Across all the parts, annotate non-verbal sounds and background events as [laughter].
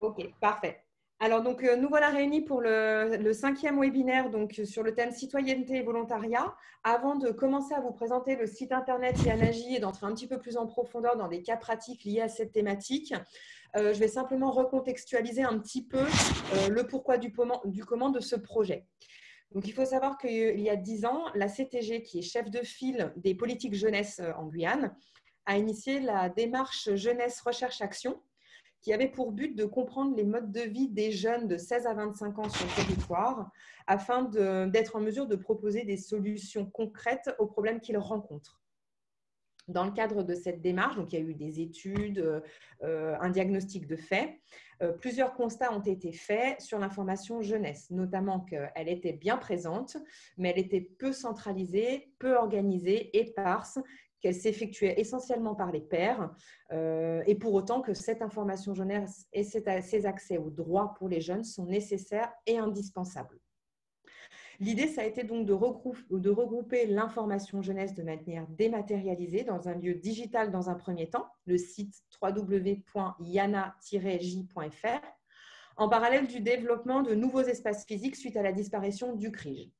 Ok, parfait. Alors, donc, euh, nous voilà réunis pour le, cinquième webinaire donc, sur le thème citoyenneté et volontariat. Avant de commencer à vous présenter le site internet Yanagi et d'entrer un petit peu plus en profondeur dans des cas pratiques liés à cette thématique, euh, je vais simplement recontextualiser un petit peu euh, le pourquoi du, du comment de ce projet. Donc, il faut savoir qu'il y a dix ans, la CTG, qui est chef de file des politiques jeunesse en Guyane, a initié la démarche Jeunesse Recherche Action qui avait pour but de comprendre les modes de vie des jeunes de 16 à 25 ans sur le territoire afin d'être en mesure de proposer des solutions concrètes aux problèmes qu'ils rencontrent. Dans le cadre de cette démarche, donc il y a eu des études, euh, un diagnostic de fait, euh, plusieurs constats ont été faits sur l'information jeunesse, notamment qu'elle était bien présente, mais elle était peu centralisée, peu organisée, éparse, qu'elle s'effectuait essentiellement par les pairs, euh, et pour autant que cette information jeunesse et ces accès aux droits pour les jeunes sont nécessaires et indispensables. L'idée, ça a été donc de regrouper, l'information jeunesse de manière dématérialisée dans un lieu digital dans un premier temps, le site www.yana-j.fr, en parallèle du développement de nouveaux espaces physiques suite à la disparition du CRIGE.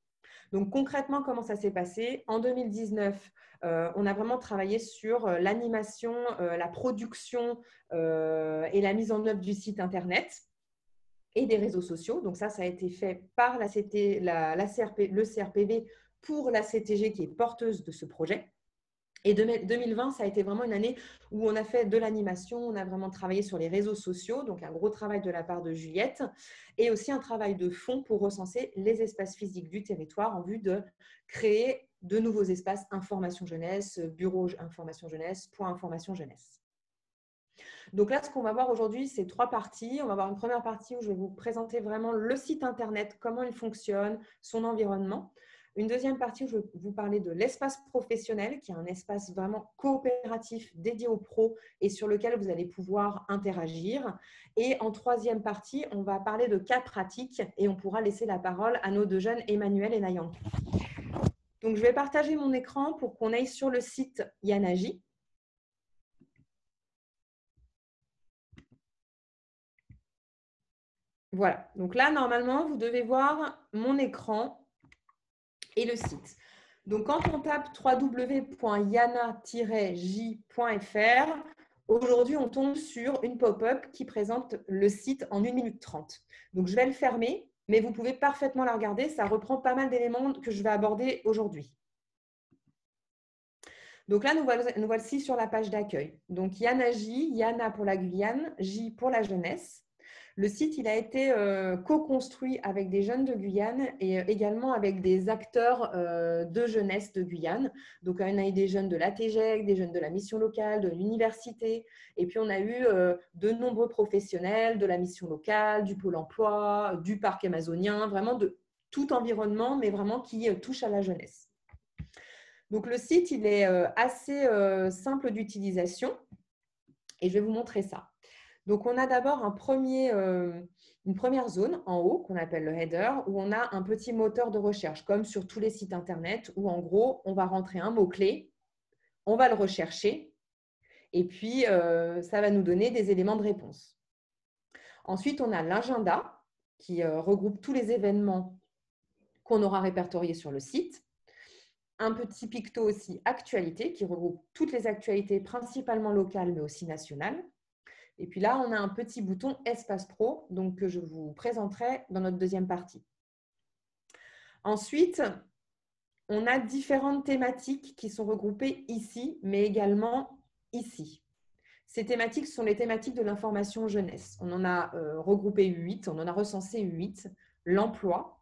Donc concrètement, comment ça s'est passé? En 2019, euh, on a vraiment travaillé sur euh, l'animation, euh, la production et la mise en œuvre du site Internet et des réseaux sociaux. Donc ça, ça a été fait par le CRPV pour la CTG qui est porteuse de ce projet. Et 2020, ça a été vraiment une année où on a fait de l'animation, on a vraiment travaillé sur les réseaux sociaux, donc un gros travail de la part de Juliette, et aussi un travail de fond pour recenser les espaces physiques du territoire en vue de créer de nouveaux espaces information jeunesse, bureau information jeunesse, point information jeunesse. Donc là, ce qu'on va voir aujourd'hui, c'est trois parties. On va voir une première partie où je vais vous présenter vraiment le site Internet, comment il fonctionne, son environnement. Une deuxième partie où je vais vous parler de l'espace professionnel, qui est un espace vraiment coopératif dédié aux pros et sur lequel vous allez pouvoir interagir. Et en troisième partie, on va parler de cas pratiques et on pourra laisser la parole à nos deux jeunes, Emmanuel et Nayan. Donc, je vais partager mon écran pour qu'on aille sur le site Yanagi. Voilà, donc là, normalement, vous devez voir mon écran et le site. Donc, quand on tape www.yana-j.fr, aujourd'hui, on tombe sur une pop-up qui présente le site en 1 minute 30. Donc, je vais le fermer, mais vous pouvez parfaitement la regarder. Ça reprend pas mal d'éléments que je vais aborder aujourd'hui. Donc là, nous, voici sur la page d'accueil. Donc, Yana J, Yana pour la Guyane, J pour la jeunesse. Le site, a été euh, co-construit avec des jeunes de Guyane et euh, également avec des acteurs euh, de jeunesse de Guyane. Donc, on a eu des jeunes de l'ATGEC, des jeunes de la mission locale, de l'université. Et puis, on a eu de nombreux professionnels de la mission locale, du pôle emploi, du parc amazonien, vraiment de tout environnement, mais vraiment qui touche à la jeunesse. Donc, le site, il est assez simple d'utilisation et je vais vous montrer ça. Donc, on a d'abord euh, une première zone en haut qu'on appelle le header où on a un petit moteur de recherche, comme sur tous les sites Internet, où en gros, on va rentrer un mot-clé, on va le rechercher et puis euh, ça va nous donner des éléments de réponse. Ensuite, on a l'agenda qui euh, regroupe tous les événements qu'on aura répertoriés sur le site. Un petit picto aussi actualité qui regroupe toutes les actualités principalement locales mais aussi nationales. Et puis là, on a un petit bouton Espace Pro, donc que je vous présenterai dans notre deuxième partie. Ensuite, on a différentes thématiques qui sont regroupées ici, mais également ici. Ces thématiques sont les thématiques de l'information jeunesse. On en a euh, regroupé huit, on en a recensé huit. L'emploi,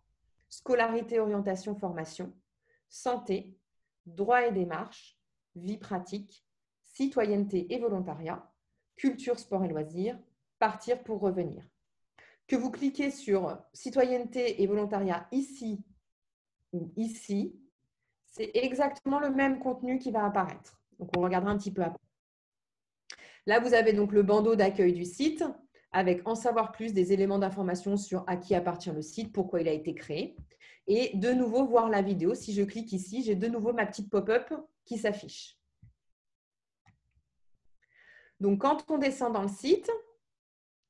scolarité, orientation, formation, santé, droit et démarche, vie pratique, citoyenneté et volontariat, culture, sport et loisirs, partir pour revenir. Que vous cliquez sur citoyenneté et volontariat ici ou ici, c'est exactement le même contenu qui va apparaître. Donc, on regardera un petit peu après. Là, vous avez donc le bandeau d'accueil du site avec en savoir plus des éléments d'information sur à qui appartient le site, pourquoi il a été créé. Et de nouveau, voir la vidéo. Si je clique ici, j'ai de nouveau ma petite pop-up qui s'affiche. Donc, quand on descend dans le site,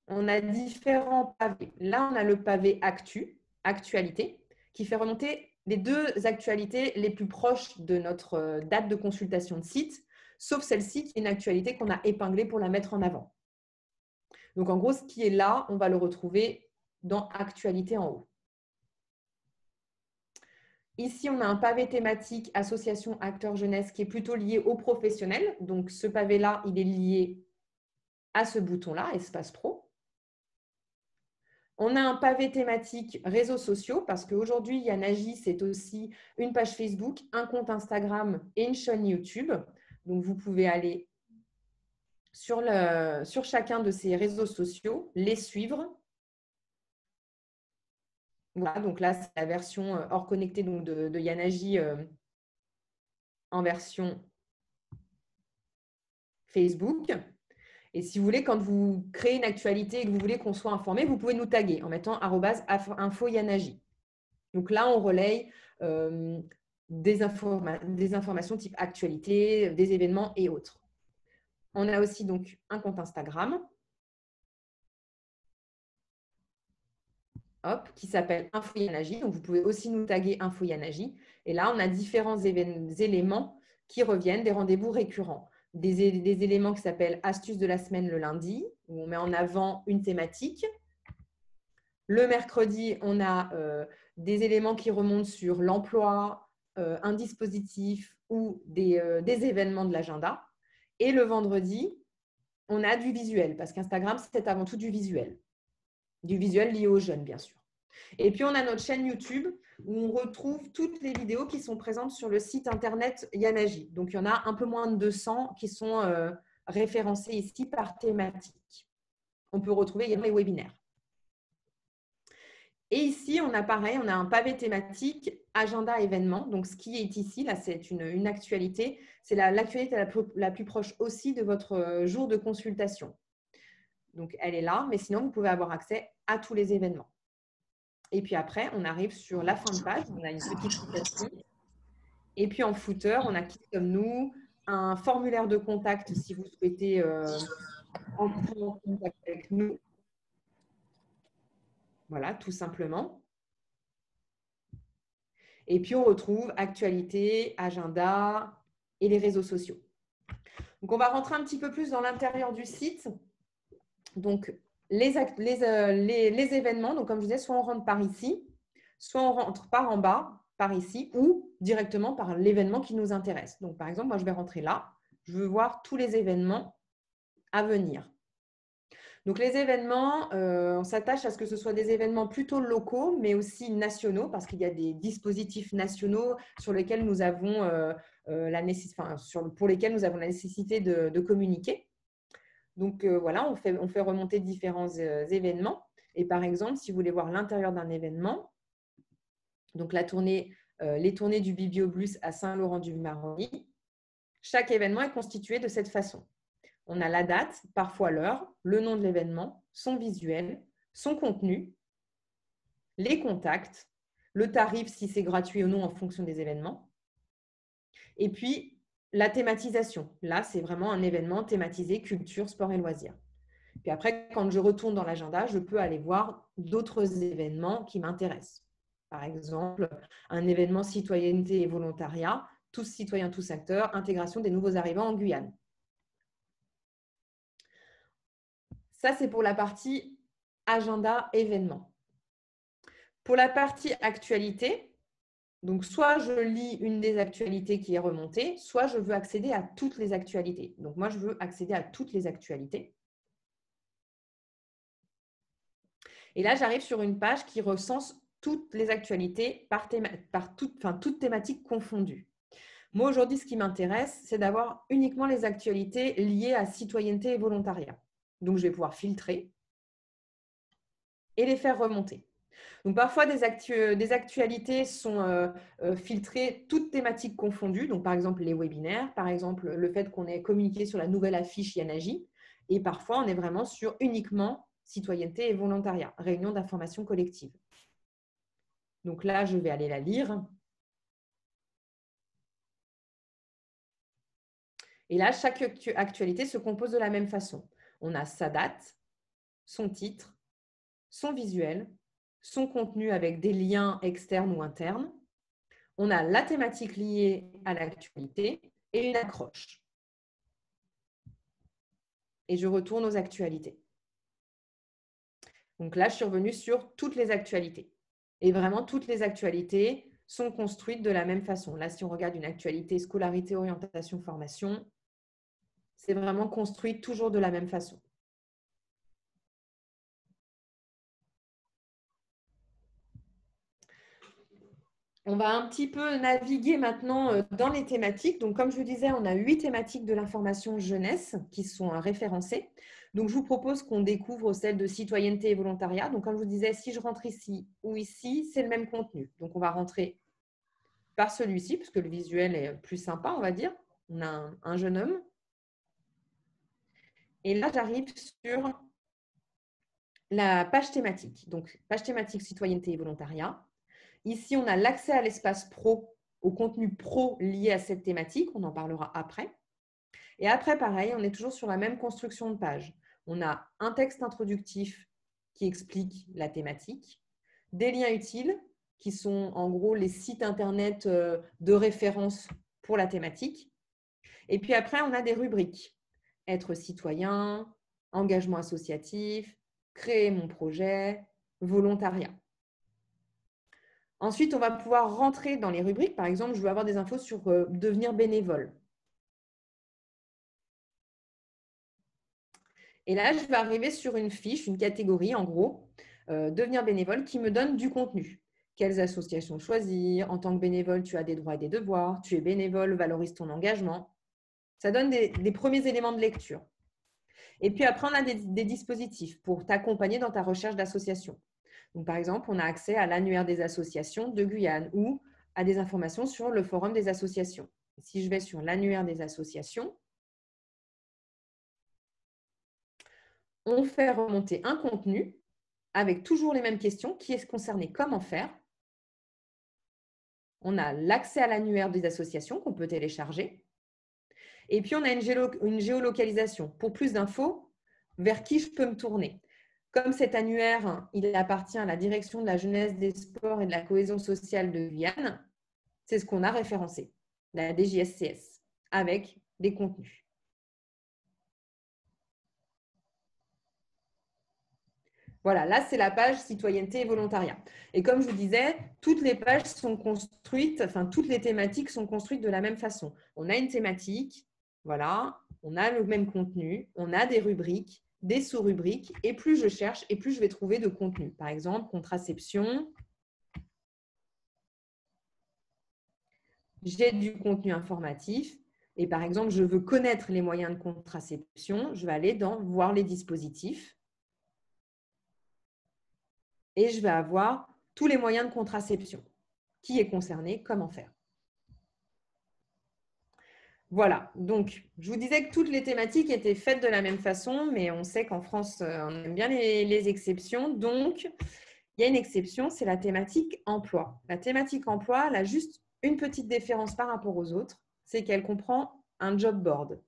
on a différents pavés. Là, on a le pavé actu, actualité, qui fait remonter les deux actualités les plus proches de notre euh, date de consultation de site, sauf celle-ci qui est une actualité qu'on a épinglée pour la mettre en avant. Donc, en gros, ce qui est là, on va le retrouver dans Actualité en haut. Ici, on a un pavé thématique association acteurs jeunesse qui est plutôt lié aux professionnels. Donc, ce pavé-là, il est lié à ce bouton-là, Espace Pro. On a un pavé thématique réseaux sociaux parce qu'aujourd'hui, Yanagi, c'est aussi une page Facebook, un compte Instagram et une chaîne YouTube. Donc, vous pouvez aller sur, sur chacun de ces réseaux sociaux, les suivre. Voilà, donc là, c'est la version euh, hors connectée donc de, Yanagi euh, en version Facebook. Et si vous voulez, quand vous créez une actualité et que vous voulez qu'on soit informé, vous pouvez nous taguer en mettant infoyanagi. Donc là, on relaye euh, des, des, informations type actualité, des événements et autres. On a aussi donc un compte Instagram. Qui s'appelle Infoyanagi. Donc, vous pouvez aussi nous taguer Infoyanagi. Et là, on a différents éléments qui reviennent, des rendez-vous récurrents des, éléments qui s'appellent astuces de la semaine le lundi, où on met en avant une thématique. Le mercredi, on a euh, des éléments qui remontent sur l'emploi, euh, un dispositif ou des, euh, des événements de l'agenda. Et le vendredi, on a du visuel, parce qu'Instagram, c'est avant tout du visuel. Du visuel lié aux jeunes, bien sûr. Et puis, on a notre chaîne YouTube où on retrouve toutes les vidéos qui sont présentes sur le site internet Yanagi. Donc, il y en a un peu moins de 200 qui sont euh, référencées ici par thématique. On peut retrouver également les webinaires. Et ici, on a pareil, on a un pavé thématique agenda événement. Donc, ce qui est ici, là, c'est une, actualité. C'est l'actualité la, la, plus proche aussi de votre euh, jour de consultation. Donc, elle est là, mais sinon, vous pouvez avoir accès à tous les événements. Et puis après, on arrive sur la fin de page. On a une petite citation. Et puis en footer, on a qui comme nous un formulaire de contact si vous souhaitez euh, entrer en contact avec nous. Voilà, tout simplement. Et puis on retrouve actualité, agenda et les réseaux sociaux. Donc on va rentrer un petit peu plus dans l'intérieur du site. Donc euh, les, événements, donc comme je disais, soit on rentre par ici, soit on rentre par en bas, par ici, ou directement par l'événement qui nous intéresse. Donc par exemple, moi je vais rentrer là, je veux voir tous les événements à venir. Donc les événements, euh, on s'attache à ce que ce soit des événements plutôt locaux, mais aussi nationaux, parce qu'il y a des dispositifs nationaux sur lesquels nous avons euh, la pour lesquels nous avons la nécessité de communiquer. Donc euh, voilà, on fait, on fait, remonter différents euh, événements. Et par exemple, si vous voulez voir l'intérieur d'un événement, donc la tournée, euh, les tournées du Biblioblus à Saint-Laurent-du-Maroni, chaque événement est constitué de cette façon. On a la date, parfois l'heure, le nom de l'événement, son visuel, son contenu, les contacts, le tarif si c'est gratuit ou non en fonction des événements, et puis la thématisation. Là, c'est vraiment un événement thématisé culture, sport et loisirs. Puis après, quand je retourne dans l'agenda, je peux aller voir d'autres événements qui m'intéressent. Par exemple, un événement citoyenneté et volontariat, tous citoyens, tous acteurs, intégration des nouveaux arrivants en Guyane. Ça, c'est pour la partie agenda événement. Pour la partie actualité, donc, soit je lis une des actualités qui est remontée, soit je veux accéder à toutes les actualités. Donc, moi, je veux accéder à toutes les actualités. Et là, j'arrive sur une page qui recense toutes les actualités par, par toutes thématiques confondues. Moi, aujourd'hui, ce qui m'intéresse, c'est d'avoir uniquement les actualités liées à citoyenneté et volontariat. Donc, je vais pouvoir filtrer et les faire remonter. Donc, parfois, des, actualités sont euh, euh, filtrées, toutes thématiques confondues. Donc, par exemple, les webinaires, par exemple, le fait qu'on ait communiqué sur la nouvelle affiche Yanagi. Et parfois, on est vraiment sur uniquement citoyenneté et volontariat, réunion d'information collective. Donc là, je vais aller la lire. Et là, chaque actualité se compose de la même façon. On a sa date, son titre, son visuel, son contenu avec des liens externes ou internes. On a la thématique liée à l'actualité et une accroche. Et je retourne aux actualités. Donc là, je suis revenue sur toutes les actualités. Et vraiment, toutes les actualités sont construites de la même façon. Là, si on regarde une actualité scolarité, orientation, formation, c'est vraiment construit toujours de la même façon. On va un petit peu naviguer maintenant euh, dans les thématiques. Donc, comme je vous disais, on a huit thématiques de l'information jeunesse qui sont référencées. Donc, je vous propose qu'on découvre celle de citoyenneté et volontariat. Donc, comme je vous disais, si je rentre ici ou ici, c'est le même contenu. Donc, on va rentrer par celui-ci, parce que le visuel est plus sympa, on va dire. On a un, jeune homme. Et là, j'arrive sur la page thématique. Donc, page thématique citoyenneté et volontariat. Ici, on a l'accès à l'espace pro, au contenu pro lié à cette thématique. On en parlera après. Et après, pareil, on est toujours sur la même construction de page. On a un texte introductif qui explique la thématique, des liens utiles qui sont en gros les sites internet euh, de référence pour la thématique. Et puis après, on a des rubriques. Être citoyen, engagement associatif, créer mon projet, volontariat. Ensuite, on va pouvoir rentrer dans les rubriques. Par exemple, je veux avoir des infos sur euh, devenir bénévole. Et là, je vais arriver sur une fiche, une catégorie en gros, euh, devenir bénévole, qui me donne du contenu. Quelles associations choisir? En tant que bénévole, tu as des droits et des devoirs. Tu es bénévole, valorise ton engagement. Ça donne des, premiers éléments de lecture. Et puis après, on a des dispositifs pour t'accompagner dans ta recherche d'association par exemple, on a accès à l'annuaire des associations de Guyane ou à des informations sur le forum des associations. Si je vais sur l'annuaire des associations, on fait remonter un contenu avec toujours les mêmes questions. Qui est concerné? Comment faire? On a l'accès à l'annuaire des associations qu'on peut télécharger. Et puis, on a une géolocalisation. Pour plus d'infos, vers qui je peux me tourner? Comme cet annuaire, il appartient à la direction de la jeunesse, des sports et de la cohésion sociale de Guyane, c'est ce qu'on a référencé, la DJSCS, avec des contenus. Voilà, là, c'est la page citoyenneté et volontariat. Et comme je vous disais, toutes les pages sont construites, enfin, toutes les thématiques sont construites de la même façon. On a une thématique, voilà, on a le même contenu, on a des rubriques, des sous-rubriques et plus je cherche et plus je vais trouver de contenu. Par exemple, contraception. J'ai du contenu informatif et par exemple, je veux connaître les moyens de contraception. Je vais aller dans voir les dispositifs et je vais avoir tous les moyens de contraception. Qui est concerné? Comment faire? Voilà, donc je vous disais que toutes les thématiques étaient faites de la même façon, mais on sait qu'en France, euh, on aime bien les, exceptions. Donc, il y a une exception, c'est la thématique emploi. La thématique emploi, elle a juste une petite différence par rapport aux autres, c'est qu'elle comprend un job board.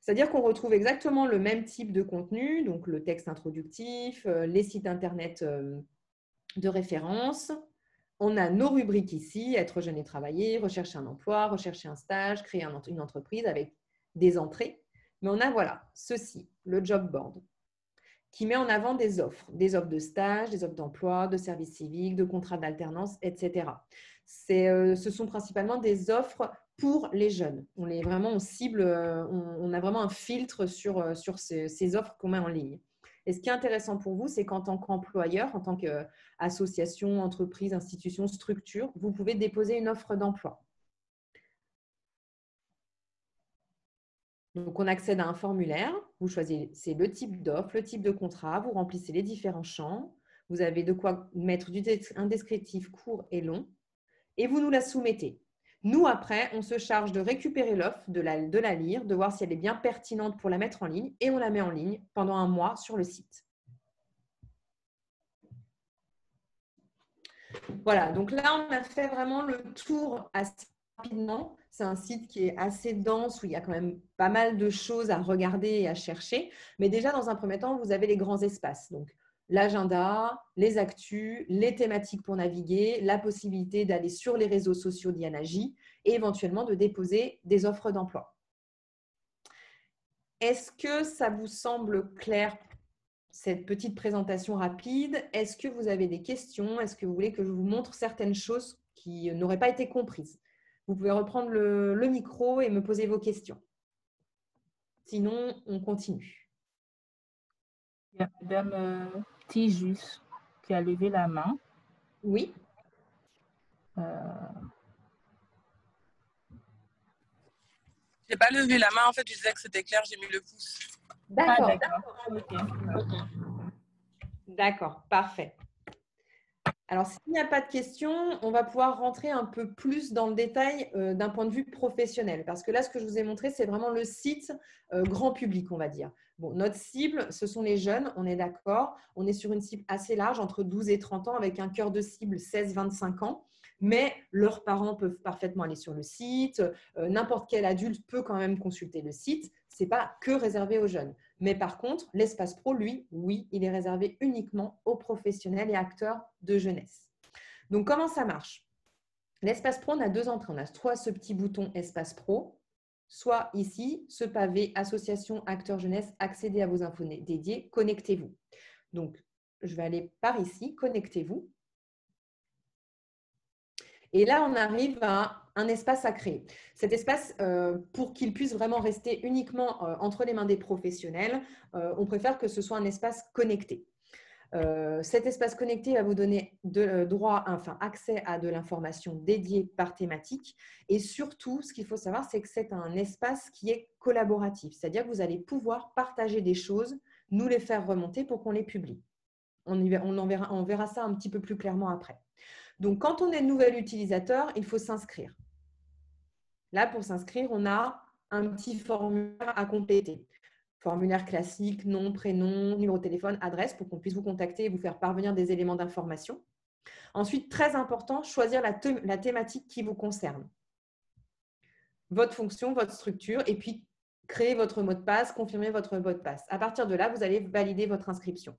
C'est-à-dire qu'on retrouve exactement le même type de contenu, donc le texte introductif, euh, les sites internet euh, de référence, on a nos rubriques ici, être jeune et travailler, rechercher un emploi, rechercher un stage, créer une entreprise avec des entrées. Mais on a, voilà, ceci, le job board, qui met en avant des offres, des offres de stage, des offres d'emploi, de services civiques, de contrats d'alternance, etc. Euh, ce sont principalement des offres pour les jeunes. On les vraiment, on euh, a vraiment un filtre sur, euh, sur ces offres qu'on met en ligne. Et ce qui est intéressant pour vous, c'est qu'en tant qu'employeur, en tant qu'association, entreprise, institution, structure, vous pouvez déposer une offre d'emploi. Donc, on accède à un formulaire, vous choisissez le type d'offre, le type de contrat, vous remplissez les différents champs, vous avez de quoi mettre un descriptif court et long, et vous nous la soumettez. Nous, après, on se charge de récupérer l'offre, de la, lire, de voir si elle est bien pertinente pour la mettre en ligne et on la met en ligne pendant un mois sur le site. Voilà, donc là, on a fait vraiment le tour assez rapidement. C'est un site qui est assez dense où il y a quand même pas mal de choses à regarder et à chercher. Mais déjà, dans un premier temps, vous avez les grands espaces. L'agenda, les actus, les thématiques pour naviguer, la possibilité d'aller sur les réseaux sociaux d'Ianagie et éventuellement de déposer des offres d'emploi. Est-ce que ça vous semble clair cette petite présentation rapide? Est-ce que vous avez des questions? Est-ce que vous voulez que je vous montre certaines choses qui n'auraient pas été comprises? Vous pouvez reprendre le, micro et me poser vos questions. Sinon, on continue. Madame euh, Tijus qui a levé la main. Oui. Euh, J'ai pas levé la main, en fait, je disais que c'était clair, j'ai mis le pouce. D'accord. Ah, d'accord, parfait. Alors, s'il n'y a pas de questions, on va pouvoir rentrer un peu plus dans le détail euh, d'un point de vue professionnel. Parce que là, ce que je vous ai montré, c'est vraiment le site euh, grand public, on va dire. Bon, notre cible, ce sont les jeunes, on est d'accord. On est sur une cible assez large, entre 12 et 30 ans, avec un cœur de cible 16-25 ans mais leurs parents peuvent parfaitement aller sur le site. Euh, n'importe quel adulte peut quand même consulter le site. Ce n'est pas que réservé aux jeunes. Mais par contre, l'espace pro, lui, oui, il est réservé uniquement aux professionnels et acteurs de jeunesse. Donc, comment ça marche? L'espace pro, on a deux entrées. On a soit ce petit bouton espace pro, soit ici, ce pavé association acteurs jeunesse, accédez à vos infos dédiées, connectez-vous. Donc, je vais aller par ici, connectez-vous. Et là, on arrive à un espace à créer. Cet espace, euh, pour qu'il puisse vraiment rester uniquement euh, entre les mains des professionnels, euh, on préfère que ce soit un espace connecté. Cet espace connecté va vous donner de, droit, enfin accès à de l'information dédiée par thématique. Et surtout, ce qu'il faut savoir, c'est que c'est un espace qui est collaboratif. C'est-à-dire que vous allez pouvoir partager des choses, nous les faire remonter pour qu'on les publie. On, on, verra, on verra ça un petit peu plus clairement après. Donc, quand on est nouvel utilisateur, il faut s'inscrire. Là, pour s'inscrire, on a un petit formulaire à compléter. Formulaire classique, nom, prénom, numéro de téléphone, adresse pour qu'on puisse vous contacter et vous faire parvenir des éléments d'information. Ensuite, très important, choisir la, thématique qui vous concerne. Votre fonction, votre structure, et puis créer votre mot de passe, confirmer votre mot de passe. À partir de là, vous allez valider votre inscription.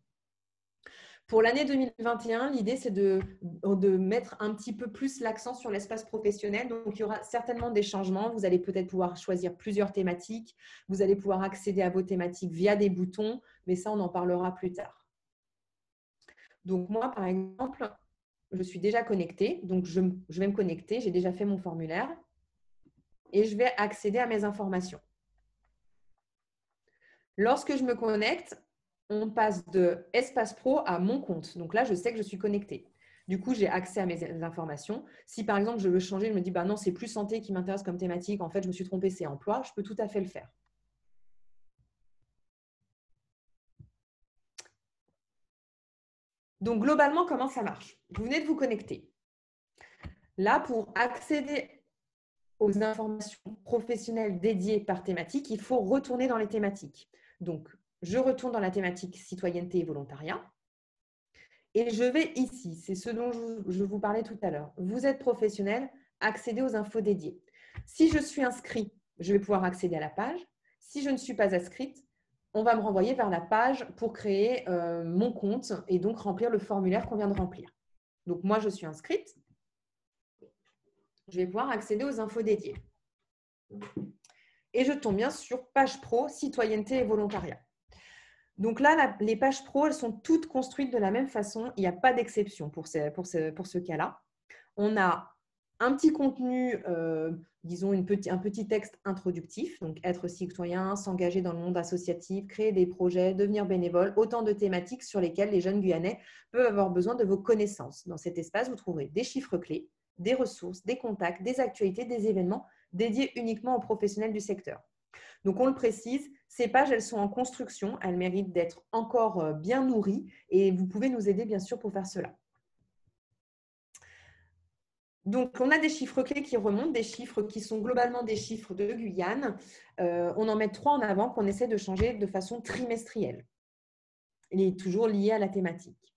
Pour l'année 2021, l'idée, c'est de, de, mettre un petit peu plus l'accent sur l'espace professionnel. Donc, il y aura certainement des changements. Vous allez peut-être pouvoir choisir plusieurs thématiques. Vous allez pouvoir accéder à vos thématiques via des boutons, mais ça, on en parlera plus tard. Donc, moi, par exemple, je suis déjà connectée. Donc, je, je vais me connecter. J'ai déjà fait mon formulaire et je vais accéder à mes informations. Lorsque je me connecte, on passe de Espace Pro à mon compte. Donc là, je sais que je suis connectée. Du coup, j'ai accès à mes informations. Si par exemple, je veux changer, je me dis, bah non, c'est plus santé qui m'intéresse comme thématique. En fait, je me suis trompée, c'est emploi. Je peux tout à fait le faire. Donc, globalement, comment ça marche? Vous venez de vous connecter. Là, pour accéder aux informations professionnelles dédiées par thématique, il faut retourner dans les thématiques. Donc, je retourne dans la thématique citoyenneté et volontariat. Et je vais ici, c'est ce dont je vous parlais tout à l'heure. Vous êtes professionnel, accédez aux infos dédiées. Si je suis inscrit, je vais pouvoir accéder à la page. Si je ne suis pas inscrite, on va me renvoyer vers la page pour créer euh, mon compte et donc remplir le formulaire qu'on vient de remplir. Donc moi, je suis inscrite. Je vais pouvoir accéder aux infos dédiées. Et je tombe bien sur page pro, citoyenneté et volontariat. Donc là, les pages pro, elles sont toutes construites de la même façon. Il n'y a pas d'exception pour ce, pour ce, cas-là. On a un petit contenu, euh, disons un petit texte introductif, donc être citoyen, s'engager dans le monde associatif, créer des projets, devenir bénévole, autant de thématiques sur lesquelles les jeunes Guyanais peuvent avoir besoin de vos connaissances. Dans cet espace, vous trouverez des chiffres clés, des ressources, des contacts, des actualités, des événements dédiés uniquement aux professionnels du secteur. Donc, on le précise, ces pages, elles sont en construction, elles méritent d'être encore euh, bien nourries et vous pouvez nous aider bien sûr pour faire cela. Donc, on a des chiffres clés qui remontent, des chiffres qui sont globalement des chiffres de Guyane. Euh, on en met trois en avant qu'on essaie de changer de façon trimestrielle. Il est toujours lié à la thématique.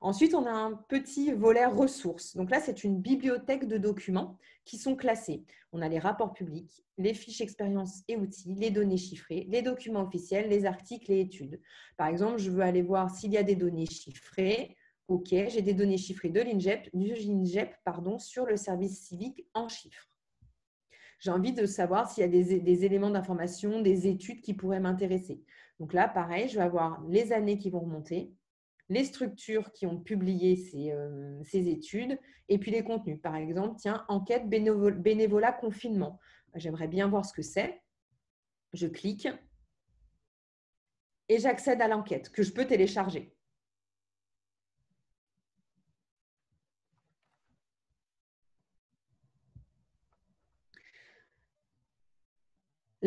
Ensuite, on a un petit volet ressources. Donc là, c'est une bibliothèque de documents qui sont classés. On a les rapports publics, les fiches expériences et outils, les données chiffrées, les documents officiels, les articles et études. Par exemple, je veux aller voir s'il y a des données chiffrées. OK, j'ai des données chiffrées de l'INGEP, sur le service civique en chiffres. J'ai envie de savoir s'il y a des éléments d'information, des études qui pourraient m'intéresser. Donc là, pareil, je vais avoir les années qui vont remonter, les structures qui ont publié euh, ces, études et puis les contenus. Par exemple, tiens, enquête bénévolat confinement. J'aimerais bien voir ce que c'est. Je clique et j'accède à l'enquête que je peux télécharger.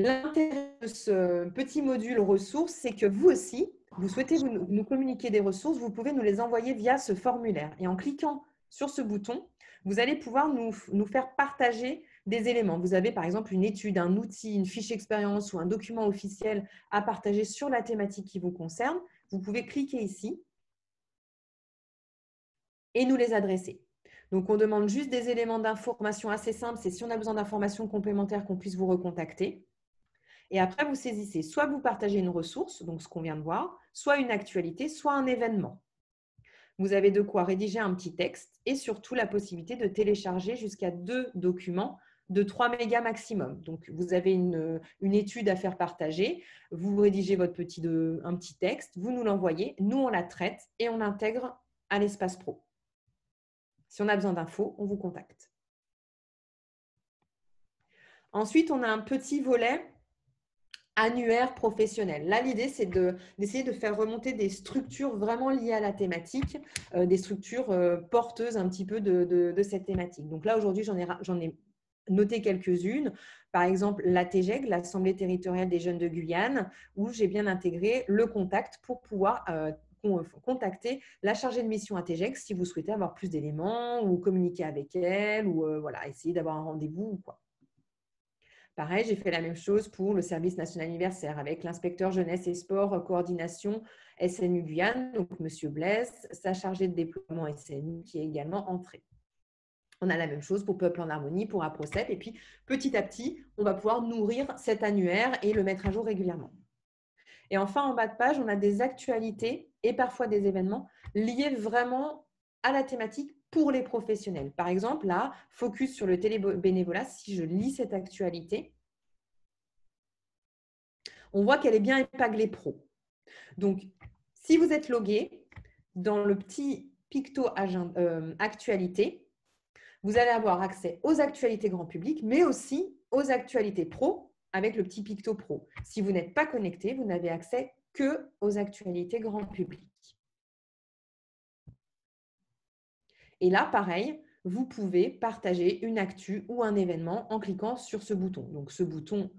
L'intérêt de ce petit module ressources, c'est que vous aussi, vous souhaitez nous communiquer des ressources, vous pouvez nous les envoyer via ce formulaire. Et en cliquant sur ce bouton, vous allez pouvoir nous, nous faire partager des éléments. Vous avez par exemple une étude, un outil, une fiche expérience ou un document officiel à partager sur la thématique qui vous concerne. Vous pouvez cliquer ici et nous les adresser. Donc, on demande juste des éléments d'information assez simples. C'est si on a besoin d'informations complémentaires qu'on puisse vous recontacter. Et après, vous saisissez, soit vous partagez une ressource, donc ce qu'on vient de voir, soit une actualité, soit un événement. Vous avez de quoi rédiger un petit texte et surtout la possibilité de télécharger jusqu'à deux documents de 3 mégas maximum. Donc, vous avez une, étude à faire partager, vous rédigez votre petit un petit texte, vous nous l'envoyez, nous on la traite et on l'intègre à l'espace pro. Si on a besoin d'infos, on vous contacte. Ensuite, on a un petit volet annuaire professionnel. Là, l'idée, c'est d'essayer de, faire remonter des structures vraiment liées à la thématique, euh, des structures euh, porteuses un petit peu de, cette thématique. Donc là, aujourd'hui, j'en ai, ai, noté quelques-unes. Par exemple, l'ATGEG, l'Assemblée territoriale des jeunes de Guyane, où j'ai bien intégré le contact pour pouvoir euh, contacter la chargée de mission ATGEG si vous souhaitez avoir plus d'éléments ou communiquer avec elle ou voilà, essayer d'avoir un rendez-vous ou quoi. Pareil, j'ai fait la même chose pour le service national anniversaire avec l'inspecteur jeunesse et sport coordination SNU Guyane, donc M. Blaise, sa chargée de déploiement SNU qui est également entrée. On a la même chose pour Peuple en Harmonie, pour APROCEP. Et puis, petit à petit, on va pouvoir nourrir cet annuaire et le mettre à jour régulièrement. Et enfin, en bas de page, on a des actualités et parfois des événements liés vraiment à la thématique pour les professionnels. Par exemple, là, focus sur le télébénévolat, si je lis cette actualité, on voit qu'elle est bien épinglée pro. Donc, si vous êtes logué dans le petit picto euh, actualité, vous allez avoir accès aux actualités grand public, mais aussi aux actualités pro avec le petit picto pro. Si vous n'êtes pas connecté, vous n'avez accès que aux actualités grand public. Et là, pareil, vous pouvez partager une actu ou un événement en cliquant sur ce bouton. Donc, ce bouton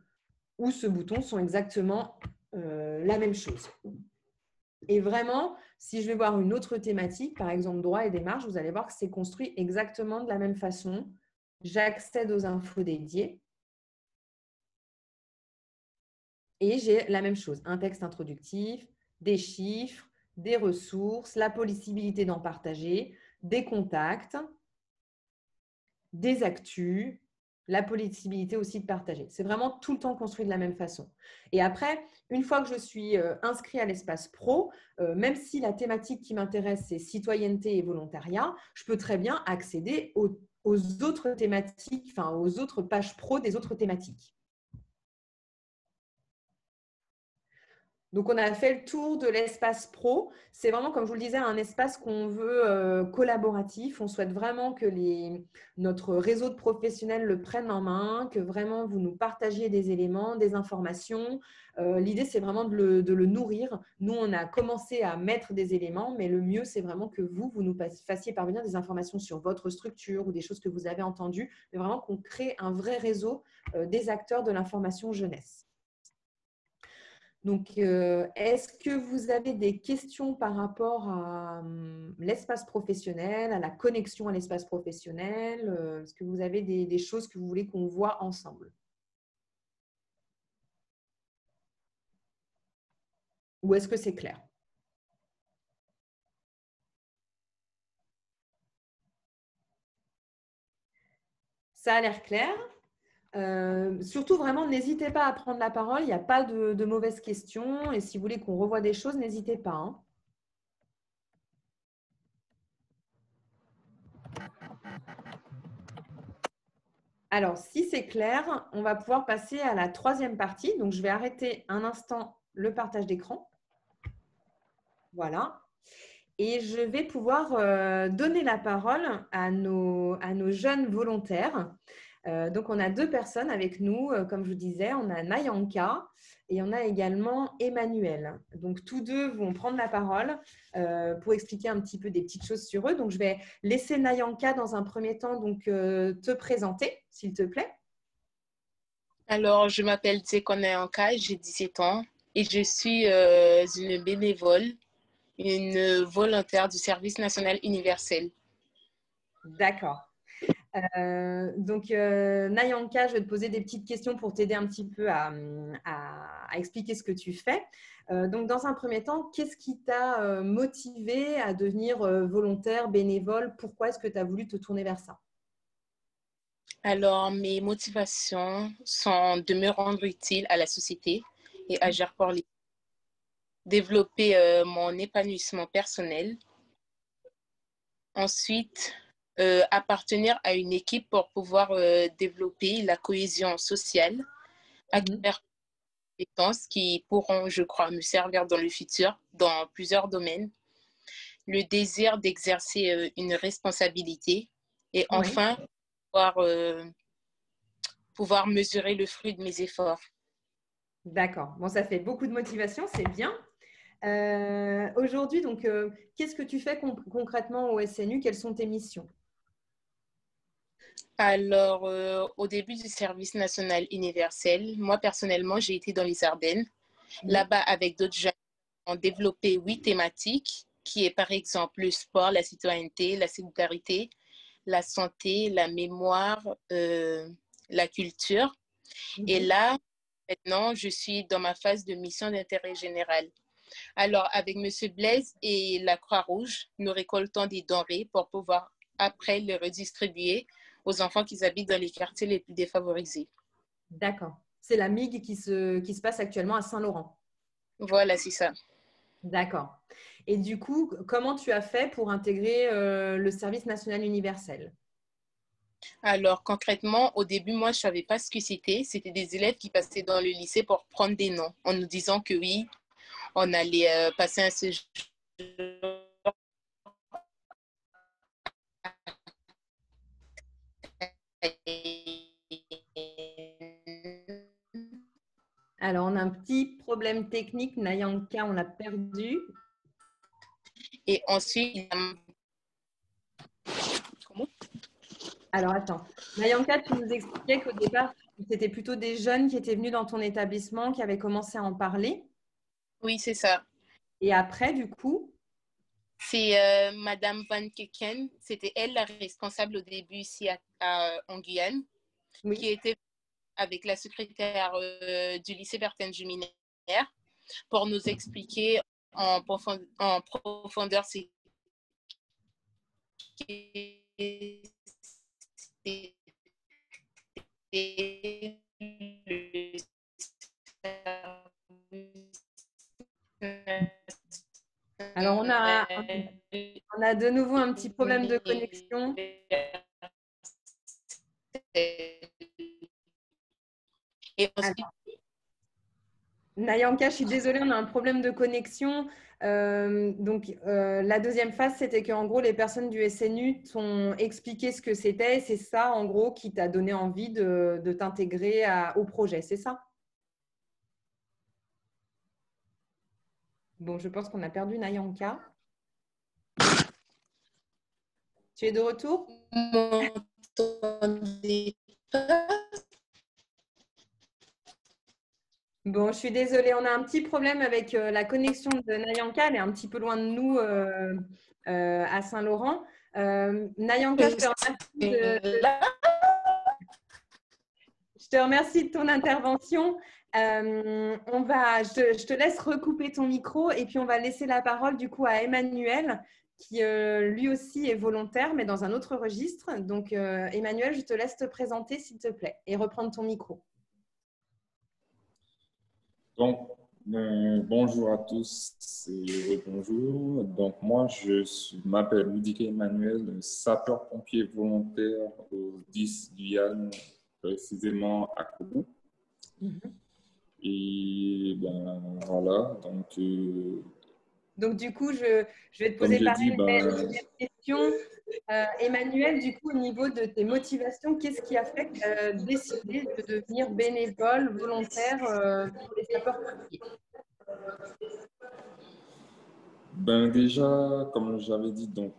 ou ce bouton sont exactement euh, la même chose. Et vraiment, si je vais voir une autre thématique, par exemple droit et démarche, vous allez voir que c'est construit exactement de la même façon. J'accède aux infos dédiées. Et j'ai la même chose, un texte introductif, des chiffres, des ressources, la possibilité d'en partager, des contacts, des actus, la possibilité aussi de partager. C'est vraiment tout le temps construit de la même façon. Et après, une fois que je suis euh, inscrit à l'espace pro, euh, même si la thématique qui m'intéresse, c'est citoyenneté et volontariat, je peux très bien accéder aux, aux autres thématiques, enfin aux autres pages pro des autres thématiques. Donc, on a fait le tour de l'espace pro. C'est vraiment, comme je vous le disais, un espace qu'on veut euh, collaboratif. On souhaite vraiment que notre réseau de professionnels le prenne en main, que vraiment vous nous partagiez des éléments, des informations. Euh, l'idée, c'est vraiment de le, de le, nourrir. Nous, on a commencé à mettre des éléments, mais le mieux, c'est vraiment que vous, vous nous fassiez parvenir des informations sur votre structure ou des choses que vous avez entendues, mais vraiment qu'on crée un vrai réseau euh, des acteurs de l'information jeunesse. Donc, euh, est-ce que vous avez des questions par rapport à hum, l'espace professionnel, à la connexion à l'espace professionnel euh, Est-ce que vous avez des, des, choses que vous voulez qu'on voit ensemble? Ou est-ce que c'est clair? Ça a l'air clair. Euh, surtout, vraiment, n'hésitez pas à prendre la parole. Il n'y a pas de, mauvaises questions. Et si vous voulez qu'on revoie des choses, n'hésitez pas. Hein. Alors, si c'est clair, on va pouvoir passer à la troisième partie. Donc, je vais arrêter un instant le partage d'écran. Voilà. Et je vais pouvoir euh, donner la parole à nos, à nos jeunes volontaires. Euh, donc, on a deux personnes avec nous, euh, comme je vous disais. On a Nayanka et on a également Emmanuel. Donc, tous deux vont prendre la parole euh, pour expliquer un petit peu des petites choses sur eux. Donc, je vais laisser Nayanka dans un premier temps donc, te présenter, s'il te plaît. Alors, je m'appelle Tseko Nayanka, j'ai 17 ans et je suis une bénévole, une volontaire du service national universel. D'accord. Euh, donc, euh, Nayanka, je vais te poser des petites questions pour t'aider un petit peu à, expliquer ce que tu fais. Euh, donc, dans un premier temps, qu'est-ce qui t'a motivé à devenir volontaire, bénévole? Pourquoi est-ce que tu as voulu te tourner vers ça? Alors, mes motivations sont de me rendre utile à la société et agir pour développer mon épanouissement personnel. Ensuite, euh, appartenir à une équipe pour pouvoir euh, développer la cohésion sociale, mhm. acquérir des compétences qui pourront, je crois, me servir dans le futur dans plusieurs domaines. Le désir d'exercer euh, une responsabilité et enfin pouvoir, pouvoir mesurer le fruit de mes efforts. D'accord. Bon, ça fait beaucoup de motivation, c'est bien. Aujourd'hui, donc, qu'est-ce que tu fais concrètement au SNU Quelles sont tes missions? Alors, euh, au début du service national universel, moi personnellement, j'ai été dans les Ardennes. Là-bas, avec d'autres jeunes, on développé huit thématiques, qui est par exemple le sport, la citoyenneté, la solidarité, la santé, la mémoire, euh, la culture. Et là, maintenant, je suis dans ma phase de mission d'intérêt général. Alors, avec M. Blaise et la Croix-Rouge, nous récoltons des denrées pour pouvoir après les redistribuer aux enfants qui habitent dans les quartiers les plus défavorisés. D'accord. C'est la MIG qui se, qui se passe actuellement à Saint-Laurent. Voilà, c'est ça. D'accord. Et du coup, comment tu as fait pour intégrer euh, le service national universel? Alors concrètement, au début, moi, je ne savais pas ce que c'était. C'était des élèves qui passaient dans le lycée pour prendre des noms en nous disant que oui, on allait euh, passer un séjour Alors, on a un petit problème technique. Nayanka, on l'a perdu. Et ensuite, Comment? Alors, attends. Nayanka, tu nous expliquais qu'au départ, c'était plutôt des jeunes qui étaient venus dans ton établissement, qui avaient commencé à en parler. Oui, c'est ça. Et après, du coup C'est euh, Madame Van Keken. C'était elle la responsable au début ici à, en Guyane, qui était avec la secrétaire euh, du lycée Berthen Juminaire pour nous expliquer en, profondeur, en profondeur Alors, on a, on a de nouveau un petit problème de connexion. Nayanka, je suis désolée, on a un problème de connexion. Euh, donc, euh, la deuxième phase, c'était qu'en gros, les personnes du SNU t'ont expliqué ce que c'était. C'est ça, en gros, qui t'a donné envie de, de t'intégrer au projet, c'est ça? Bon, je pense qu'on a perdu Nayanka. Tu es de retour? Bon, je suis désolée, on a un petit problème avec euh, la connexion de Nayanka. Elle est un petit peu loin de nous euh, euh, à Saint-Laurent. Nayanka, je te remercie de... Je te remercie de ton intervention. On va, je te, laisse recouper ton micro et puis on va laisser la parole du coup à Emmanuel qui euh, lui aussi est volontaire, mais dans un autre registre. Donc, euh, Emmanuel, je te laisse te présenter, s'il te plaît, et reprendre ton micro. Donc, bonjour à tous et bonjour. Donc, moi, je m'appelle Ludique Emmanuel, sapeur-pompier volontaire au 10 Guyane, précisément à Kourou. Mhm. Et ben voilà, donc euh, donc, du coup, je, vais te poser pareil bah, une question. Euh, Emmanuel, du coup, au niveau de tes motivations, qu'est-ce qui a fait que tu as décidé de devenir bénévole, volontaire euh, pour les sapeurs-pompiers? Ben Déjà, comme j'avais dit, donc,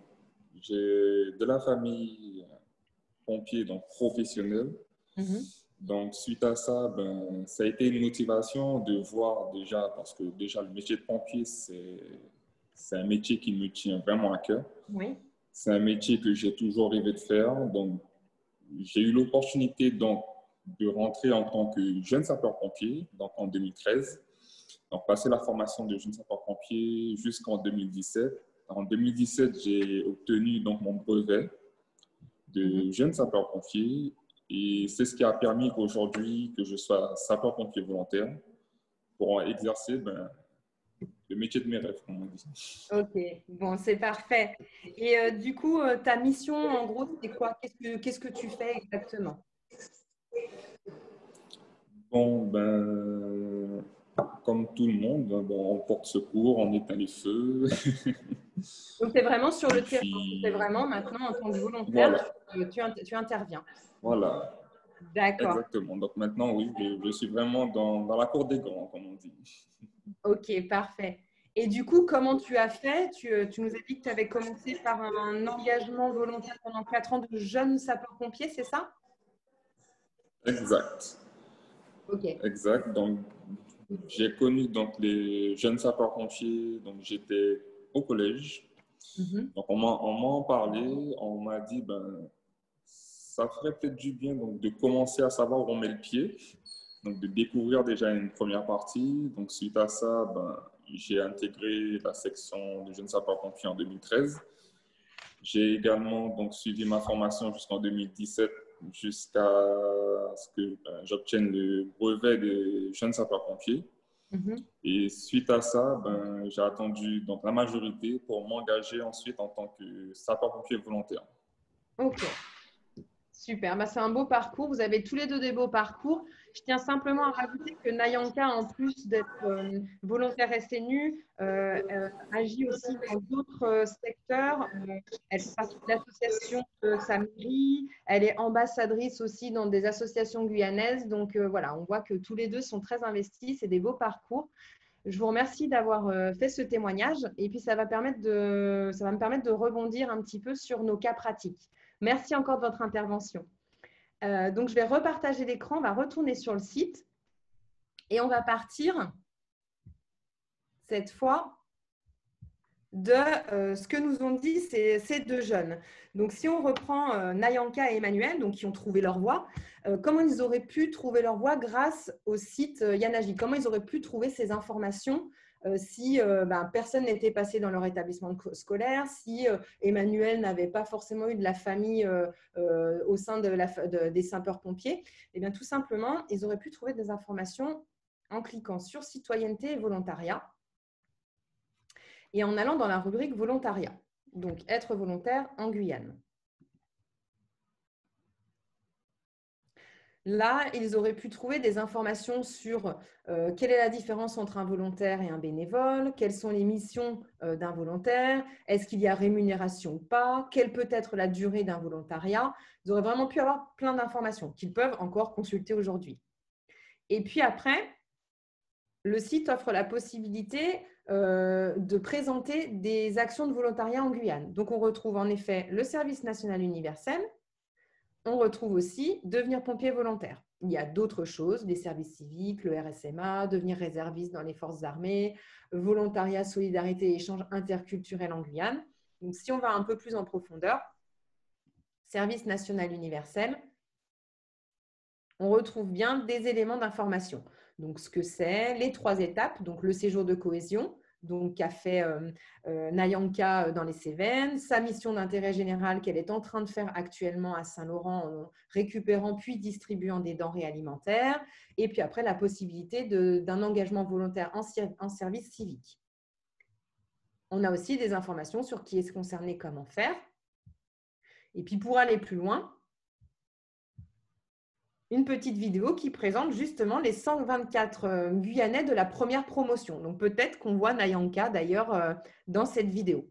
j'ai de la famille pompier, donc professionnelle. Mm-hmm. Donc, suite à ça, ben, ça a été une motivation de voir déjà, parce que déjà, le métier de pompier, c'est un métier qui me tient vraiment à cœur. Oui. C'est un métier que j'ai toujours rêvé de faire. Donc, j'ai eu l'opportunité donc de rentrer en tant que jeune sapeur-pompier, donc en 2013. Donc, passer la formation de jeune sapeur-pompier jusqu'en 2017. En 2017, j'ai obtenu donc mon brevet de mhm. jeune sapeur-pompier et c'est ce qui a permis qu'aujourd'hui, que je sois sapeur-pompier volontaire pour exercer ben, le métier de mes rêves, comme on dit. Ok, bon, c'est parfait. Et euh, du coup, euh, ta mission, en gros, c'est quoi? Qu'est-ce que Qu'est-ce que tu fais exactement? Bon, ben, comme tout le monde, ben, bon, on porte secours, on éteint les feux. [laughs] Donc, tu es vraiment sur le terrain. Tu es vraiment maintenant, en tant que volontaire, tu, tu, interviens. Voilà. D'accord. Exactement. Donc, maintenant, oui, je, je suis vraiment dans, dans la cour des grands, comme on dit. [laughs] Ok, parfait. Et du coup, comment tu as fait? Euh, tu, nous as dit que tu avais commencé par un engagement volontaire pendant 4 ans de jeune sapeur-pompier, c'est ça? Exact. Ok. Exact. Donc, j'ai connu donc, les jeunes sapeurs-pompiers. Donc, j'étais au collège. Mm-hmm. Donc, on m'en parlé. On m'a dit, ben, ça ferait peut-être du bien donc, de commencer à savoir où on met le pied donc de découvrir déjà une première partie. Donc suite à ça, ben, j'ai intégré la section de jeunes sapeurs-pompiers en 2013. J'ai également donc suivi ma formation jusqu'en 2017 jusqu'à ce que ben, j'obtienne le brevet de jeunes sapeurs-pompiers. Mm-hmm. Et suite à ça, ben, j'ai attendu donc, la majorité pour m'engager ensuite en tant que sapeur-pompier volontaire. Ok, super. Bah, c'est un beau parcours. Vous avez tous les deux des beaux parcours. Je tiens simplement à rajouter que Nayanka, en plus d'être euh, volontaire SNU, euh, euh, agit aussi dans d'autres secteurs. elle fait partie de l'association de sa. Elle est ambassadrice aussi dans des associations guyanaises. Donc voilà, on voit que tous les deux sont très investis. C'est des beaux parcours. Je vous remercie d'avoir fait ce témoignage et puis ça va, permettre de, ça va me permettre de rebondir un petit peu sur nos cas pratiques. Merci encore de votre intervention. Euh, donc, je vais repartager l'écran, on va retourner sur le site et on va partir cette fois de euh, ce que nous ont dit ces, deux jeunes. Donc, si on reprend euh, Nayanka et Emmanuel, donc, qui ont trouvé leur voie, comment ils auraient pu trouver leur voie grâce au site Yanagi Comment ils auraient pu trouver ces informations si euh, ben, personne n'était passé dans leur établissement scolaire, si euh, Emmanuel n'avait pas forcément eu de la famille au sein de des sapeurs-pompiers, eh bien tout simplement, ils auraient pu trouver des informations en cliquant sur citoyenneté et volontariat et en allant dans la rubrique volontariat, donc être volontaire en Guyane. Là, ils auraient pu trouver des informations sur euh, quelle est la différence entre un volontaire et un bénévole, quelles sont les missions euh, d'un volontaire, est-ce qu'il y a rémunération ou pas, quelle peut être la durée d'un volontariat. Ils auraient vraiment pu avoir plein d'informations qu'ils peuvent encore consulter aujourd'hui. Et puis après, le site offre la possibilité euh, de présenter des actions de volontariat en Guyane. Donc, on retrouve en effet le service national universel, on retrouve aussi devenir pompier volontaire. Il y a d'autres choses, les services civiques, le RSMA, devenir réserviste dans les forces armées, volontariat, solidarité et échange interculturel en Guyane. Donc, si on va un peu plus en profondeur, service national universel, on retrouve bien des éléments d'information. Donc, ce que c'est, les trois étapes, donc le séjour de cohésion, donc qu'a fait euh, euh, Nayanka dans les Cévennes, sa mission d'intérêt général qu'elle est en train de faire actuellement à Saint-Laurent en récupérant puis distribuant des denrées alimentaires, et puis après la possibilité d'un engagement volontaire en, service civique. On a aussi des informations sur qui est concerné, comment faire. Et puis pour aller plus loin, une petite vidéo qui présente justement les 124 euh, Guyanais de la première promotion. Donc peut-être qu'on voit Nayanka d'ailleurs euh, dans cette vidéo.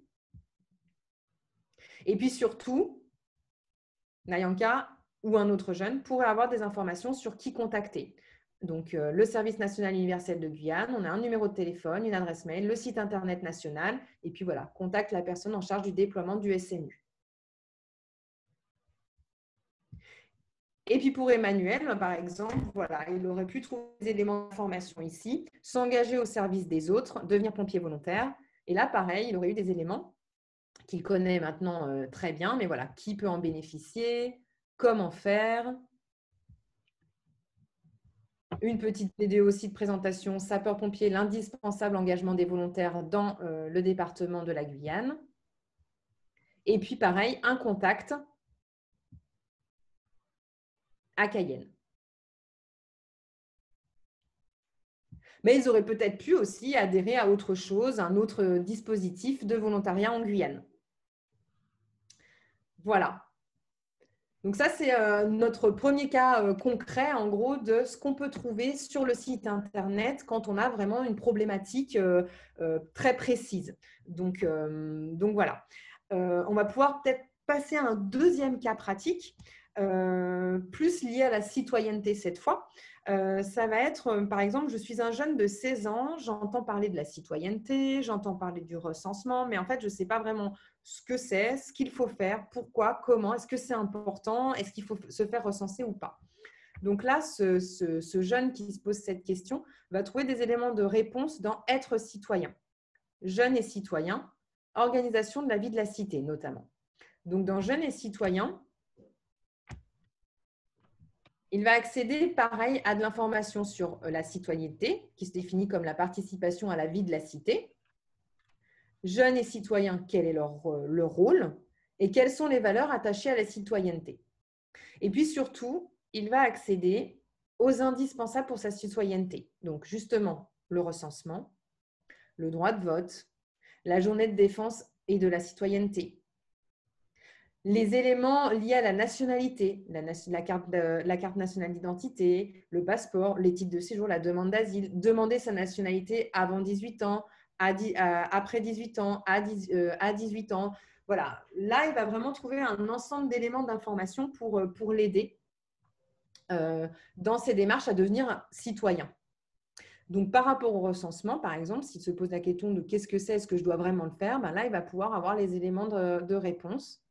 Et puis surtout, Nayanka ou un autre jeune pourrait avoir des informations sur qui contacter. Donc euh, le service national universel de Guyane, on a un numéro de téléphone, une adresse mail, le site internet national, et puis voilà, contacte la personne en charge du déploiement du SNU. Et puis pour Emmanuel, par exemple, voilà, il aurait pu trouver des éléments d'information ici, s'engager au service des autres, devenir pompier volontaire. Et là, pareil, il aurait eu des éléments qu'il connaît maintenant euh, très bien, mais voilà, qui peut en bénéficier, comment faire. Une petite vidéo aussi de présentation, sapeur-pompier, l'indispensable engagement des volontaires dans euh, le département de la Guyane. Et puis pareil, un contact à Cayenne. Mais ils auraient peut-être pu aussi adhérer à autre chose, un autre dispositif de volontariat en Guyane. Voilà. Donc ça, c'est euh, notre premier cas euh, concret, en gros, de ce qu'on peut trouver sur le site Internet quand on a vraiment une problématique euh, très précise. Donc, donc voilà. on va pouvoir peut-être passer à un deuxième cas pratique. Euh, plus lié à la citoyenneté cette fois. Euh, ça va être, euh, par exemple, je suis un jeune de 16 ans, j'entends parler de la citoyenneté, j'entends parler du recensement, mais en fait, je ne sais pas vraiment ce que c'est, ce qu'il faut faire, pourquoi, comment, est-ce que c'est important, est-ce qu'il faut se faire recenser ou pas. Donc là, ce, ce, jeune qui se pose cette question va trouver des éléments de réponse dans être citoyen. Jeune et citoyen, organisation de la vie de la cité notamment. Donc dans jeune et citoyen, il va accéder, pareil, à de l'information sur euh, la citoyenneté, qui se définit comme la participation à la vie de la cité. Jeunes et citoyens, quel est leur, euh, leur rôle et quelles sont les valeurs attachées à la citoyenneté? Et puis surtout, il va accéder aux indispensables pour sa citoyenneté. Donc justement, le recensement, le droit de vote, la journée de défense et de la citoyenneté, les éléments liés à la nationalité, la, carte, nationale d'identité, le passeport, les titres de séjour, la demande d'asile, demander sa nationalité avant 18 ans, après 18 ans, à, 18 euh, ans. Voilà, là, il va vraiment trouver un ensemble d'éléments d'information pour, euh, l'aider euh, dans ses démarches à devenir citoyen. Donc, par rapport au recensement, par exemple, s'il se pose la question de qu'est-ce que c'est, est-ce que je dois vraiment le faire, ben là, il va pouvoir avoir les éléments de réponse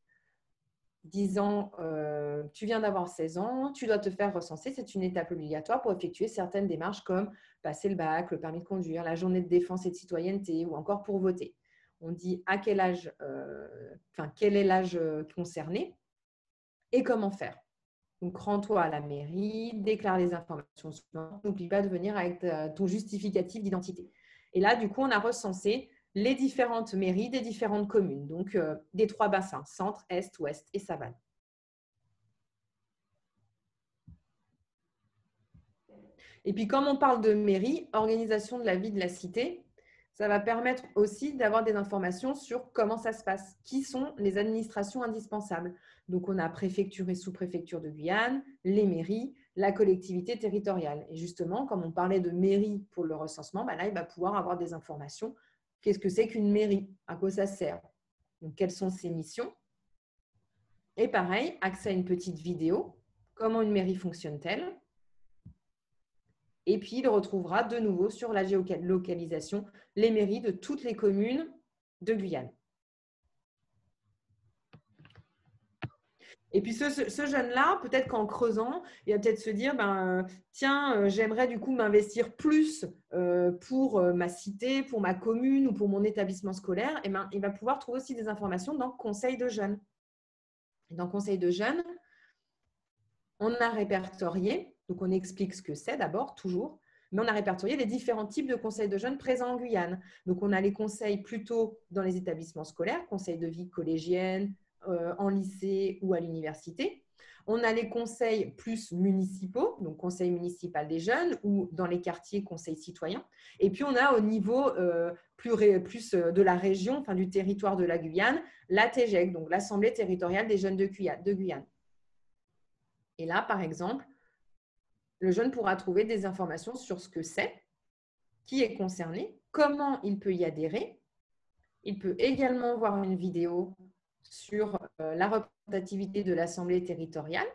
disant euh, tu viens d'avoir 16 ans, tu dois te faire recenser, c'est une étape obligatoire pour effectuer certaines démarches comme passer le bac, le permis de conduire, la journée de défense et de citoyenneté ou encore pour voter. On dit à quel âge, euh, enfin quel est l'âge euh, concerné et comment faire. Donc rends-toi à la mairie, déclare les informations n'oublie pas de venir avec ton justificatif d'identité. Et là, du coup, on a recensé les différentes mairies des différentes communes, donc euh, des trois bassins, centre, est, ouest et savane. Et puis, comme on parle de mairie, organisation de la vie de la cité, ça va permettre aussi d'avoir des informations sur comment ça se passe, qui sont les administrations indispensables. Donc, on a préfecture et sous-préfecture de Guyane, les mairies, la collectivité territoriale. Et justement, comme on parlait de mairie pour le recensement, bah là, il va pouvoir avoir des informations Qu'est-ce que c'est qu'une mairie? À quoi ça sert? Quelles sont ses missions? Et pareil, accès à une petite vidéo. Comment une mairie fonctionne-t-elle? Et puis, il retrouvera de nouveau sur la géolocalisation les mairies de toutes les communes de Guyane. Et puis ce, jeune-là, peut-être qu'en creusant, il va peut-être se dire, ben, tiens, euh, j'aimerais du coup m'investir plus euh, pour euh, ma cité, pour ma commune ou pour mon établissement scolaire. Ben, il va pouvoir trouver aussi des informations dans Conseil de jeunes. Dans Conseil de jeunes, on a répertorié, donc on explique ce que c'est d'abord, toujours, mais on a répertorié les différents types de conseils de jeunes présents en Guyane. Donc, on a les conseils plutôt dans les établissements scolaires, conseils de vie collégienne, euh, en lycée ou à l'université. On a les conseils plus municipaux, donc conseil municipal des jeunes ou dans les quartiers conseil citoyen. Et puis on a au niveau euh, plus, plus, euh, de la région, enfin du territoire de la Guyane, la TGEC, donc l'Assemblée territoriale des jeunes de Guyane. Et là, par exemple, le jeune pourra trouver des informations sur ce que c'est, qui est concerné, comment il peut y adhérer. Il peut également voir une vidéo sur euh, la représentativité de l'Assemblée territoriale.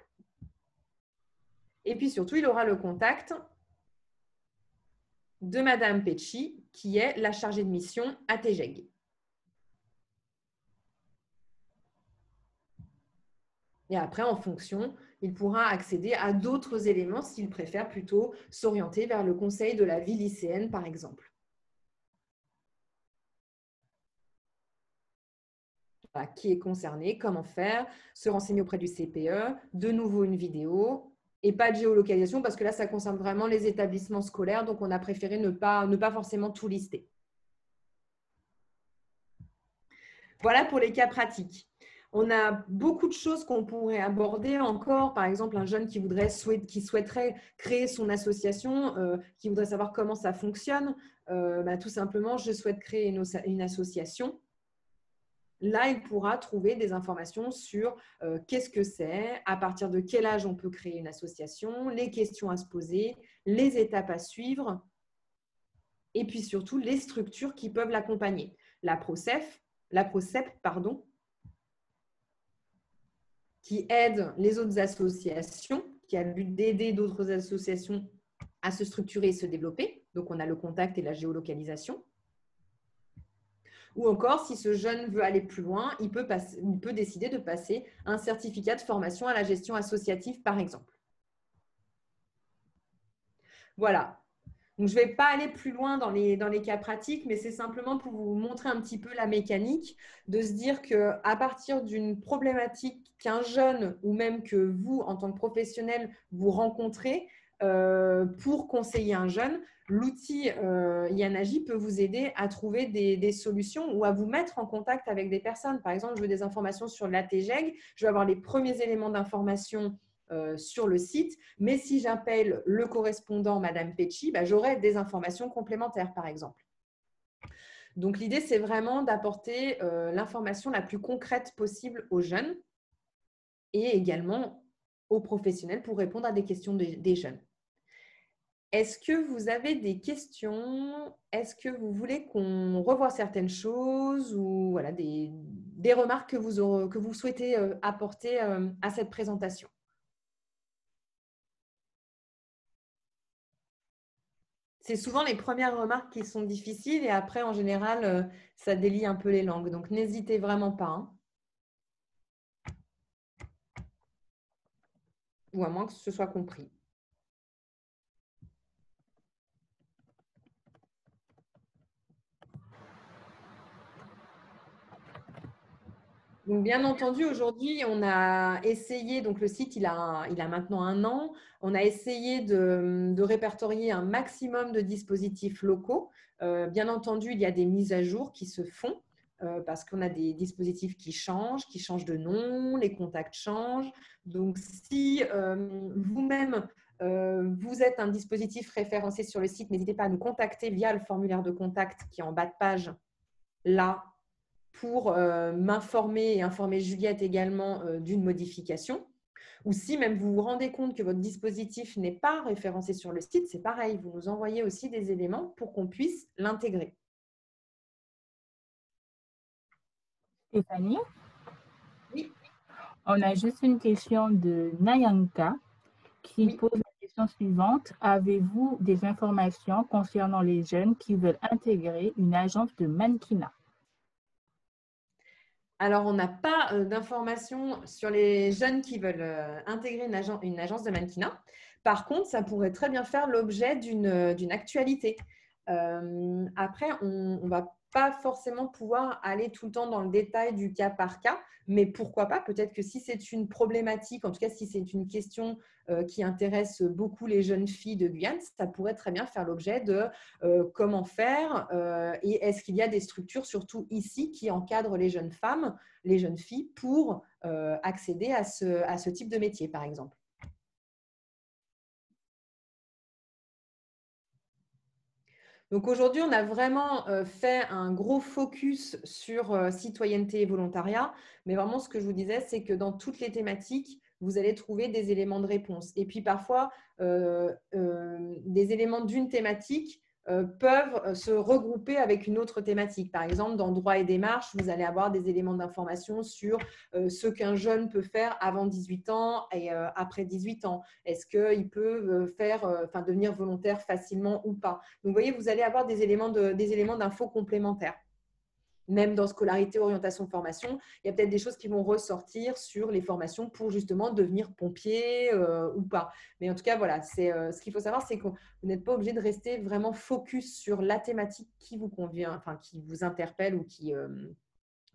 Et puis surtout, il aura le contact de Madame Pecci, qui est la chargée de mission à TGEG. Et après, en fonction, il pourra accéder à d'autres éléments s'il préfère plutôt s'orienter vers le conseil de la vie lycéenne, par exemple. Qui est concerné, comment faire, se renseigner auprès du CPE, de nouveau une vidéo et pas de géolocalisation parce que là, ça concerne vraiment les établissements scolaires, donc on a préféré ne pas, ne pas forcément tout lister. Voilà pour les cas pratiques. On a beaucoup de choses qu'on pourrait aborder encore. Par exemple, un jeune qui, voudrait, qui souhaiterait créer son association, euh, qui voudrait savoir comment ça fonctionne. Euh, bah, tout simplement, je souhaite créer une association là, il pourra trouver des informations sur euh, qu'est-ce que c'est, à partir de quel âge on peut créer une association, les questions à se poser, les étapes à suivre, et puis surtout les structures qui peuvent l'accompagner. La PROCEF, la PROCEP, pardon, qui aide les autres associations, qui a le but d'aider d'autres associations à se structurer et se développer. Donc, on a le contact et la géolocalisation. Ou encore, si ce jeune veut aller plus loin, il peut, décider de passer un certificat de formation à la gestion associative, par exemple. Voilà. Donc, je ne vais pas aller plus loin dans les, cas pratiques, mais c'est simplement pour vous montrer un petit peu la mécanique, de se dire qu'à partir d'une problématique qu'un jeune ou même que vous, en tant que professionnel, vous rencontrez, euh, pour conseiller un jeune, l'outil euh, Yanagi peut vous aider à trouver des, solutions ou à vous mettre en contact avec des personnes. Par exemple, je veux des informations sur l'ATGEG, je vais avoir les premiers éléments d'information euh, sur le site, mais si j'appelle le correspondant Madame Pecci, bah, j'aurai des informations complémentaires, par exemple. Donc, l'idée, c'est vraiment d'apporter euh, l'information la plus concrète possible aux jeunes et également aux professionnels pour répondre à des questions des jeunes. Est-ce que vous avez des questions? Est-ce que vous voulez qu'on revoie certaines choses ou des, remarques que vous, que vous souhaitez euh, apporter euh, à cette présentation? C'est souvent les premières remarques qui sont difficiles et après, en général, euh, ça délie un peu les langues. Donc, n'hésitez vraiment pas. Hein. Ou à moins que ce soit compris. Donc, bien entendu, aujourd'hui, on a essayé, donc le site, il a, maintenant un an, on a essayé de, répertorier un maximum de dispositifs locaux. Euh, bien entendu, il y a des mises à jour qui se font euh, parce qu'on a des dispositifs qui changent, qui changent de nom, les contacts changent. Donc, si euh, vous-même, vous êtes un dispositif référencé sur le site, n'hésitez pas à nous contacter via le formulaire de contact qui est en bas de page là pour euh, m'informer et informer Juliette également euh, d'une modification. Ou si même vous vous rendez compte que votre dispositif n'est pas référencé sur le site, c'est pareil, vous nous envoyez aussi des éléments pour qu'on puisse l'intégrer. Stéphanie? Oui. On a juste une question de Nayanka qui pose la question suivante. Avez-vous des informations concernant les jeunes qui veulent intégrer une agence de mannequinat? Alors, on n'a pas euh, d'informations sur les jeunes qui veulent euh, intégrer une, agence de mannequinat. Par contre, ça pourrait très bien faire l'objet d'une euh, actualité. après, on, va pas forcément pouvoir aller tout le temps dans le détail du cas par cas, mais pourquoi pas Peut-être que si c'est une problématique, en tout cas si c'est une question euh, qui intéresse beaucoup les jeunes filles de Guyane, ça pourrait très bien faire l'objet de euh, comment faire euh, et est-ce qu'il y a des structures, surtout ici, qui encadrent les jeunes femmes, les jeunes filles pour accéder à ce type de métier, par exemple? Donc aujourd'hui, on a vraiment euh, fait un gros focus sur euh, citoyenneté et volontariat. Mais vraiment, ce que je vous disais, c'est que dans toutes les thématiques, vous allez trouver des éléments de réponse. Et puis parfois, euh, des éléments d'une thématique peuvent euh, se regrouper avec une autre thématique. Par exemple, dans droit et démarche, vous allez avoir des éléments d'information sur euh, ce qu'un jeune peut faire avant 18 ans et après 18 ans. Est-ce qu'il peut faire, enfin, devenir volontaire facilement ou pas? Donc, vous voyez, vous allez avoir des éléments d'infos complémentaires même dans scolarité, orientation, formation, il y a peut-être des choses qui vont ressortir sur les formations pour justement devenir pompier euh, ou pas. Mais en tout cas, voilà, euh, ce qu'il faut savoir, c'est que vous n'êtes pas obligé de rester vraiment focus sur la thématique qui vous convient, enfin qui vous interpelle ou qui euh,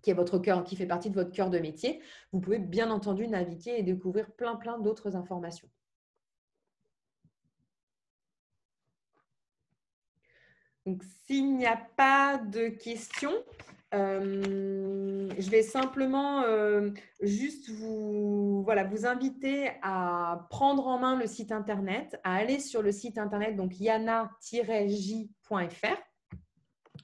qui est votre cœur, qui fait partie de votre cœur de métier. Vous pouvez bien entendu naviguer et découvrir plein plein d'autres informations. Donc, s'il n'y a pas de questions, euh, je vais simplement euh, juste vous, voilà, vous inviter à prendre en main le site internet, à aller sur le site internet, donc yana-j.fr,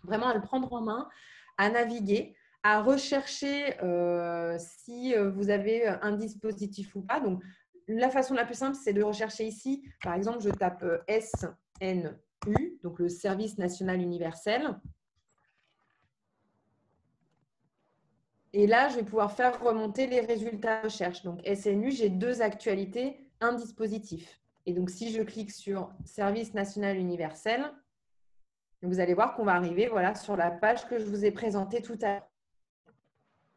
vraiment à le prendre en main, à naviguer, à rechercher euh, si vous avez un dispositif ou pas. Donc, la façon la plus simple, c'est de rechercher ici. Par exemple, je tape SNU, donc le Service national universel. Et là, je vais pouvoir faire remonter les résultats de recherche. Donc, SNU, j'ai deux actualités, un dispositif. Et donc, si je clique sur Service national universel, vous allez voir qu'on va arriver voilà, sur la page que je vous ai présentée tout à l'heure.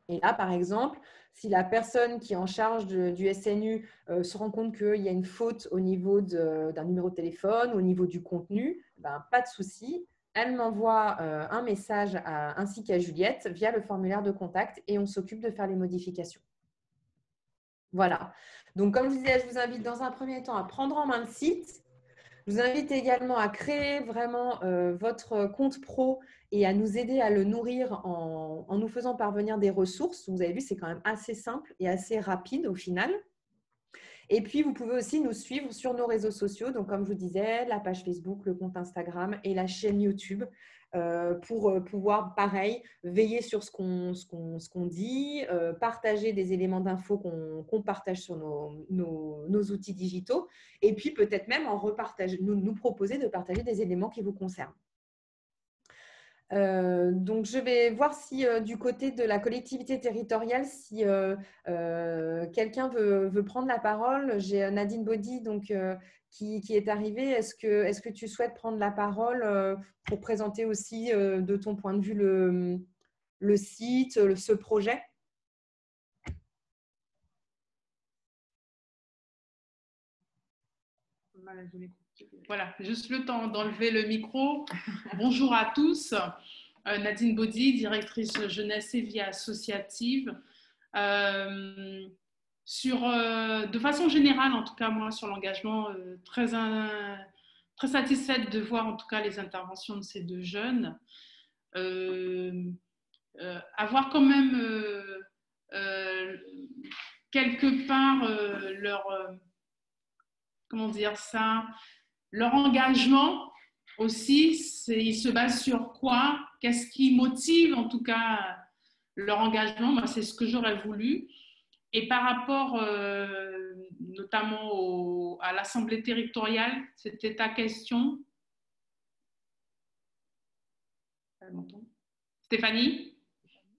Et là, par exemple, si la personne qui est en charge du SNU euh, se rend compte qu'il y a une faute au niveau d'un numéro de téléphone, au niveau du contenu, ben, pas de souci elle m'envoie euh, un message ainsi qu'à Juliette via le formulaire de contact et on s'occupe de faire les modifications. Voilà. Donc, comme je disais, je vous invite dans un premier temps à prendre en main le site. Je vous invite également à créer vraiment euh, votre compte pro et à nous aider à le nourrir en, en nous faisant parvenir des ressources. Vous avez vu, c'est quand même assez simple et assez rapide au final. Et puis, vous pouvez aussi nous suivre sur nos réseaux sociaux. Donc, comme je vous disais, la page Facebook, le compte Instagram et la chaîne YouTube euh, pour euh, pouvoir, pareil, veiller sur ce qu'on dit, euh, partager des éléments d'infos qu'on partage sur nos, outils digitaux et puis peut-être même en nous, nous proposer de partager des éléments qui vous concernent. Euh, donc, je vais voir si euh, du côté de la collectivité territoriale, si euh, quelqu'un veut, prendre la parole. J'ai Nadine Body donc, qui, est arrivée. Est-ce que, tu souhaites prendre la parole pour présenter aussi de ton point de vue le site, ce projet? Voilà, juste le temps d'enlever le micro. Bonjour à tous. Euh, Nadine Baudy, directrice jeunesse et vie associative. Euh, euh, de façon générale, en tout cas moi, sur l'engagement, très satisfaite de voir en tout cas les interventions de ces deux jeunes. avoir quand même quelque part leur comment dire ça? Leur engagement aussi, il se base sur quoi? Qu'est-ce qui motive en tout cas leur engagement? Moi, c'est ce que j'aurais voulu. Et par rapport euh, notamment à l'Assemblée territoriale, c'était ta question? Stéphanie?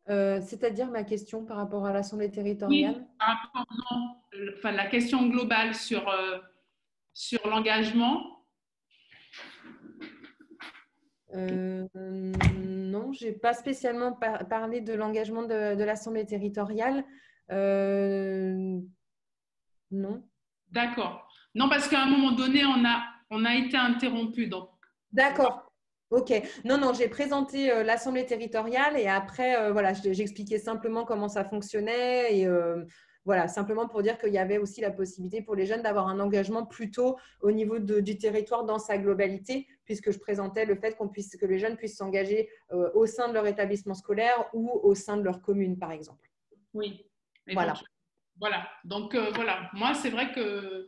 Euh, C'est-à-dire ma question par rapport à l'Assemblée territoriale? Oui, par rapport, enfin, La question globale sur, euh, sur l'engagement euh, non, je n'ai pas spécialement parlé de l'engagement de, l'Assemblée territoriale. Euh, non. D'accord. Non, parce qu'à un moment donné, on a, on a été interrompu. Donc... D'accord. Ok. Non, non, j'ai présenté euh, l'Assemblée territoriale et après, voilà, j'expliquais simplement comment ça fonctionnait et voilà, simplement pour dire qu'il y avait aussi la possibilité pour les jeunes d'avoir un engagement plutôt au niveau du territoire dans sa globalité, puisque je présentais le fait qu'on puisse, que les jeunes puissent s'engager au sein de leur établissement scolaire ou au sein de leur commune, par exemple. Oui. voilà. voilà. Donc voilà, moi c'est vrai que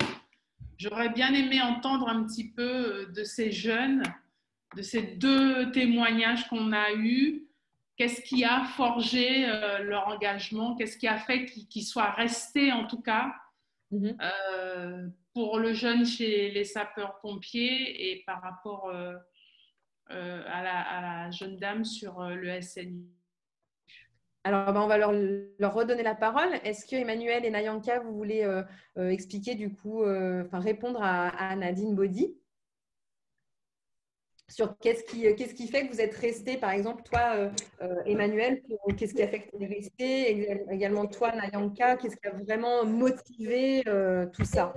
j'aurais bien aimé entendre un petit peu de ces jeunes de ces deux témoignages qu'on a eus, qu'est-ce qui a forgé euh, leur engagement, qu'est-ce qui a fait qu'ils soient restés en tout cas mhm. euh, pour le jeune chez les sapeurs-pompiers et par rapport euh, à la, jeune dame sur le SNI. Alors, ben, on va leur, leur, redonner la parole. Est-ce que Emmanuel et Nayanka, vous voulez expliquer du coup, enfin répondre à Nadine Body sur qu'est-ce qui, qu'est-ce qui fait que vous êtes resté, par exemple, toi, euh, euh, Emmanuel, qu'est-ce qui a fait que tu es resté, également toi, Nayanka, qu'est-ce qui a vraiment motivé euh, tout ça?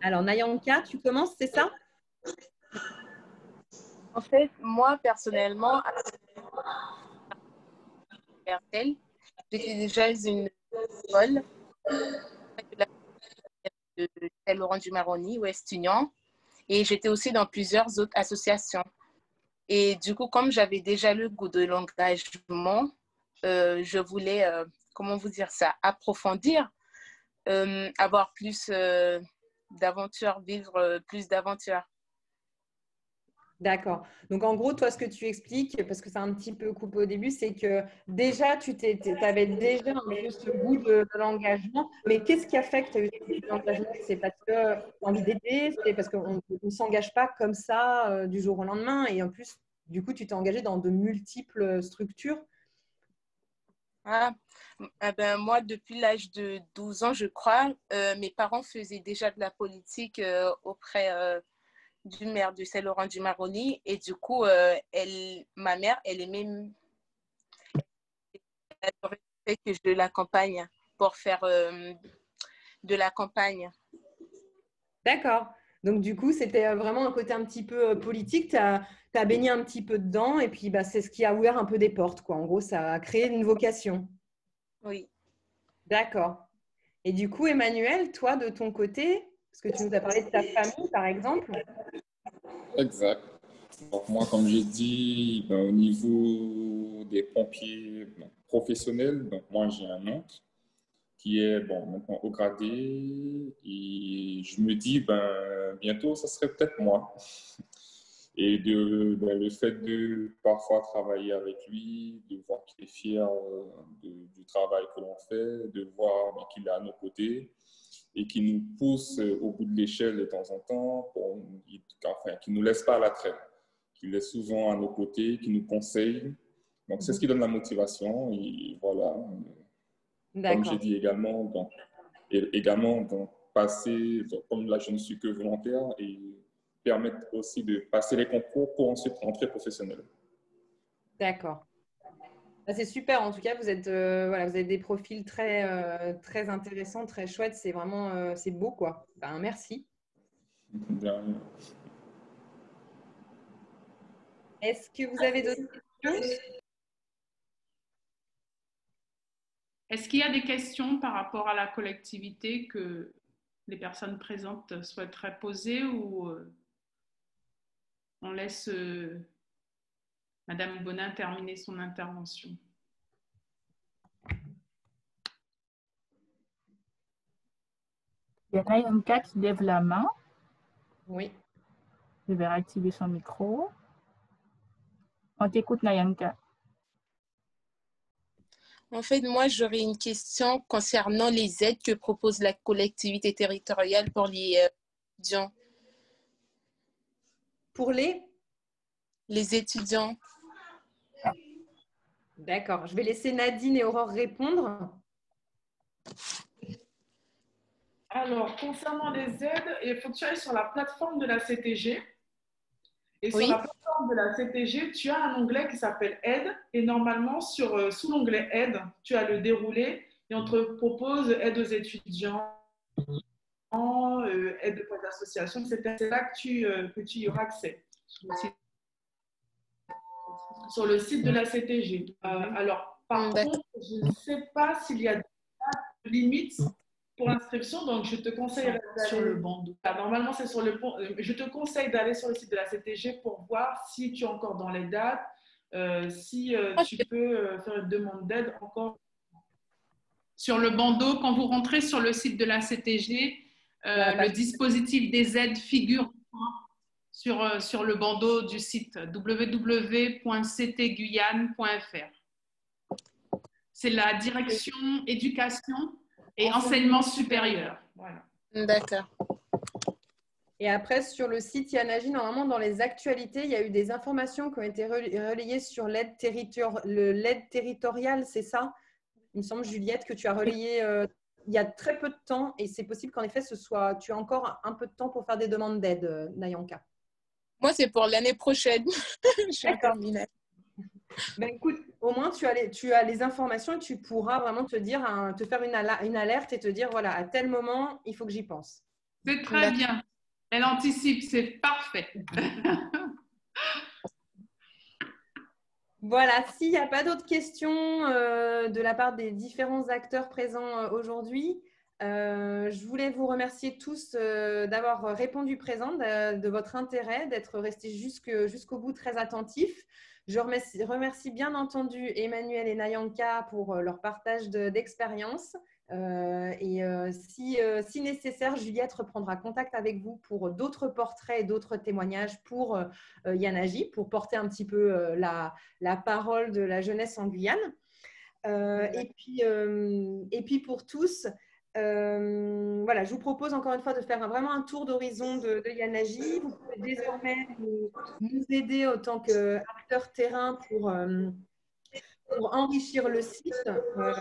Alors, Nayanka, tu commences, c'est ça? En fait, moi, personnellement, j'étais déjà une école de Saint-Laurent du Maroni, Ouest Union, et j'étais aussi dans plusieurs autres associations. Et du coup, comme j'avais déjà le goût de l'engagement, euh, je voulais, euh, comment vous dire ça, approfondir, euh, avoir plus d'aventures, vivre plus d'aventures. D'accord. Donc, en gros, toi, ce que tu expliques, parce que c'est un petit peu coupé au début, c'est que déjà, tu avais déjà un peu ce goût de, l'engagement. Mais qu'est-ce qui a fait que tu as eu ce engagement C'est parce que as envie d'aider C'est parce qu'on ne s'engage pas comme ça euh, du jour au lendemain. Et en plus, du coup, tu t'es engagé dans de multiples structures? Ah, eh ben, moi, depuis l'âge de 12 ans, je crois, euh, mes parents faisaient déjà de la politique euh, auprès du maire de Saint-Laurent du Maroni. Et du coup, euh, elle, ma mère, elle aimait que je l'accompagne pour faire euh, de la campagne. D'accord. Donc, du coup, c'était euh, vraiment un côté un petit peu politique. Tu as, as, baigné un petit peu dedans et puis bah, c'est ce qui a ouvert un peu des portes. Quoi. En gros, ça a créé une vocation. Oui. D'accord. Et du coup, Emmanuel, toi, de ton côté, parce que tu nous as parlé de ta famille, par exemple. Exact. Moi, comme j'ai dit, ben, au niveau des pompiers professionnels, donc moi j'ai un oncle qui est bon, au gradé et je me dis, ben, bientôt, ça serait peut-être moi. Et de, ben, le fait de parfois travailler avec lui, de voir qu'il est fier euh, du travail que l'on fait, de voir ben, qu'il est à nos côtés, et qui nous pousse euh, au bout de l'échelle de temps en temps, pour, enfin, qui ne nous laisse pas à la traîne, qui laisse souvent à nos côtés, qui nous conseille. Donc, c'est ce qui donne la motivation. Et voilà. Comme j'ai dit également, donc, et également donc, passer, comme là, je ne suis que volontaire, et permettre aussi de passer les concours pour ensuite rentrer professionnel. D'accord. Bah, c'est super. En tout cas, vous êtes, euh, voilà, vous avez des profils très, euh, très intéressants, très chouettes. C'est vraiment, euh, c'est beau, quoi. Ben, merci. Est-ce que vous avez d'autres questions? Est-ce qu'il y a des questions par rapport à la collectivité que les personnes présentes souhaiteraient poser ou on laisse Madame Bonin terminer son intervention. Il y a qui lève la main. Oui. Je vais activer son micro. On t'écoute, Nayanka. En fait, moi, j'aurais une question concernant les aides que propose la collectivité territoriale pour les euh, étudiants. Pour les? Les étudiants. D'accord. Je vais laisser Nadine et Aurore répondre. Alors, concernant les aides, il faut que tu ailles sur la plateforme de la CTG. Et sur la plateforme de la CTG, tu as un onglet qui s'appelle Aide. Et normalement, sur, euh, sous l'onglet Aide, tu as le déroulé et on te propose aide aux étudiants euh, aide les associations, etc. C'est là que tu, euh, que tu y auras accès sur le site, de la CTG. Euh, alors, par contre, je ne sais pas s'il y a des limites pour l'inscription, donc je te conseille d'aller sur le bandeau. Normalement, c'est sur le pont. Je te conseille d'aller sur le site de la CTG pour voir si tu es encore dans les dates, si tu peux faire une demande d'aide encore. Sur le bandeau, quand vous rentrez sur le site de la CTG, euh, le dispositif des aides figure sur, euh, sur le bandeau du site www.ctguyane.fr. C'est la direction éducation et enseignement supérieur. Voilà. D'accord. Et après, sur le site Yanagi, normalement, dans les actualités, il y a eu des informations qui ont été relayées sur l'aide territoriale, c'est ça? Il me semble, Juliette, que tu as relayé euh, il y a très peu de temps et c'est possible qu'en effet, ce soit, tu as encore un peu de temps pour faire des demandes d'aide, euh, Nayanka. Moi, c'est pour l'année prochaine. [laughs] Je suis encore ben, écoute, au moins, tu as, les, tu as les informations et tu pourras vraiment te dire, te faire une, une, alerte et te dire, voilà, à tel moment, il faut que j'y pense. C'est très bien. Elle anticipe, c'est parfait. Voilà, s'il n'y a pas d'autres questions euh, de la part des différents acteurs présents euh, aujourd'hui, euh, je voulais vous remercier tous d'avoir répondu présent, de, votre intérêt, d'être restés jusqu'au bout très attentifs. Je remercie, bien entendu Emmanuel et Nayanka pour leur partage d'expérience. Euh, et euh, si, euh, si, nécessaire, Juliette reprendra contact avec vous pour d'autres portraits et d'autres témoignages pour Yanagi, pour porter un petit peu la, la, parole de la jeunesse en Guyane. et, puis, et puis pour tous, voilà, je vous propose encore une fois de faire vraiment un tour d'horizon de, Yanagi. Vous pouvez désormais nous, aider en tant qu'acteur terrain pour pour enrichir le site euh,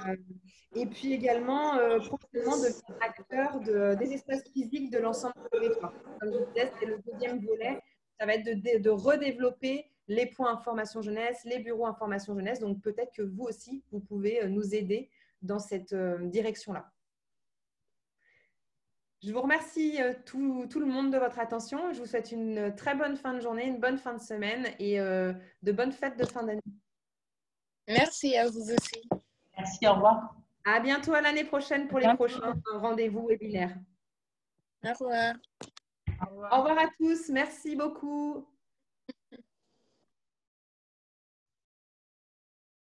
et puis également euh, prochainement devenir acteur de, des espaces physiques de l'ensemble du territoire. Comme je disais, c'est le deuxième volet. Ça va être de, de, redévelopper les points information jeunesse, les bureaux information jeunesse. Donc peut-être que vous aussi, vous pouvez euh, nous aider dans cette direction-là. Je vous remercie tout, tout, le monde de votre attention. Je vous souhaite une très bonne fin de journée, une bonne fin de semaine et de bonnes fêtes de fin d'année. Merci à vous aussi. Merci, au revoir. À bientôt à l'année prochaine pour les prochains rendez-vous webinaires. Au revoir. Au revoir à tous. Merci beaucoup.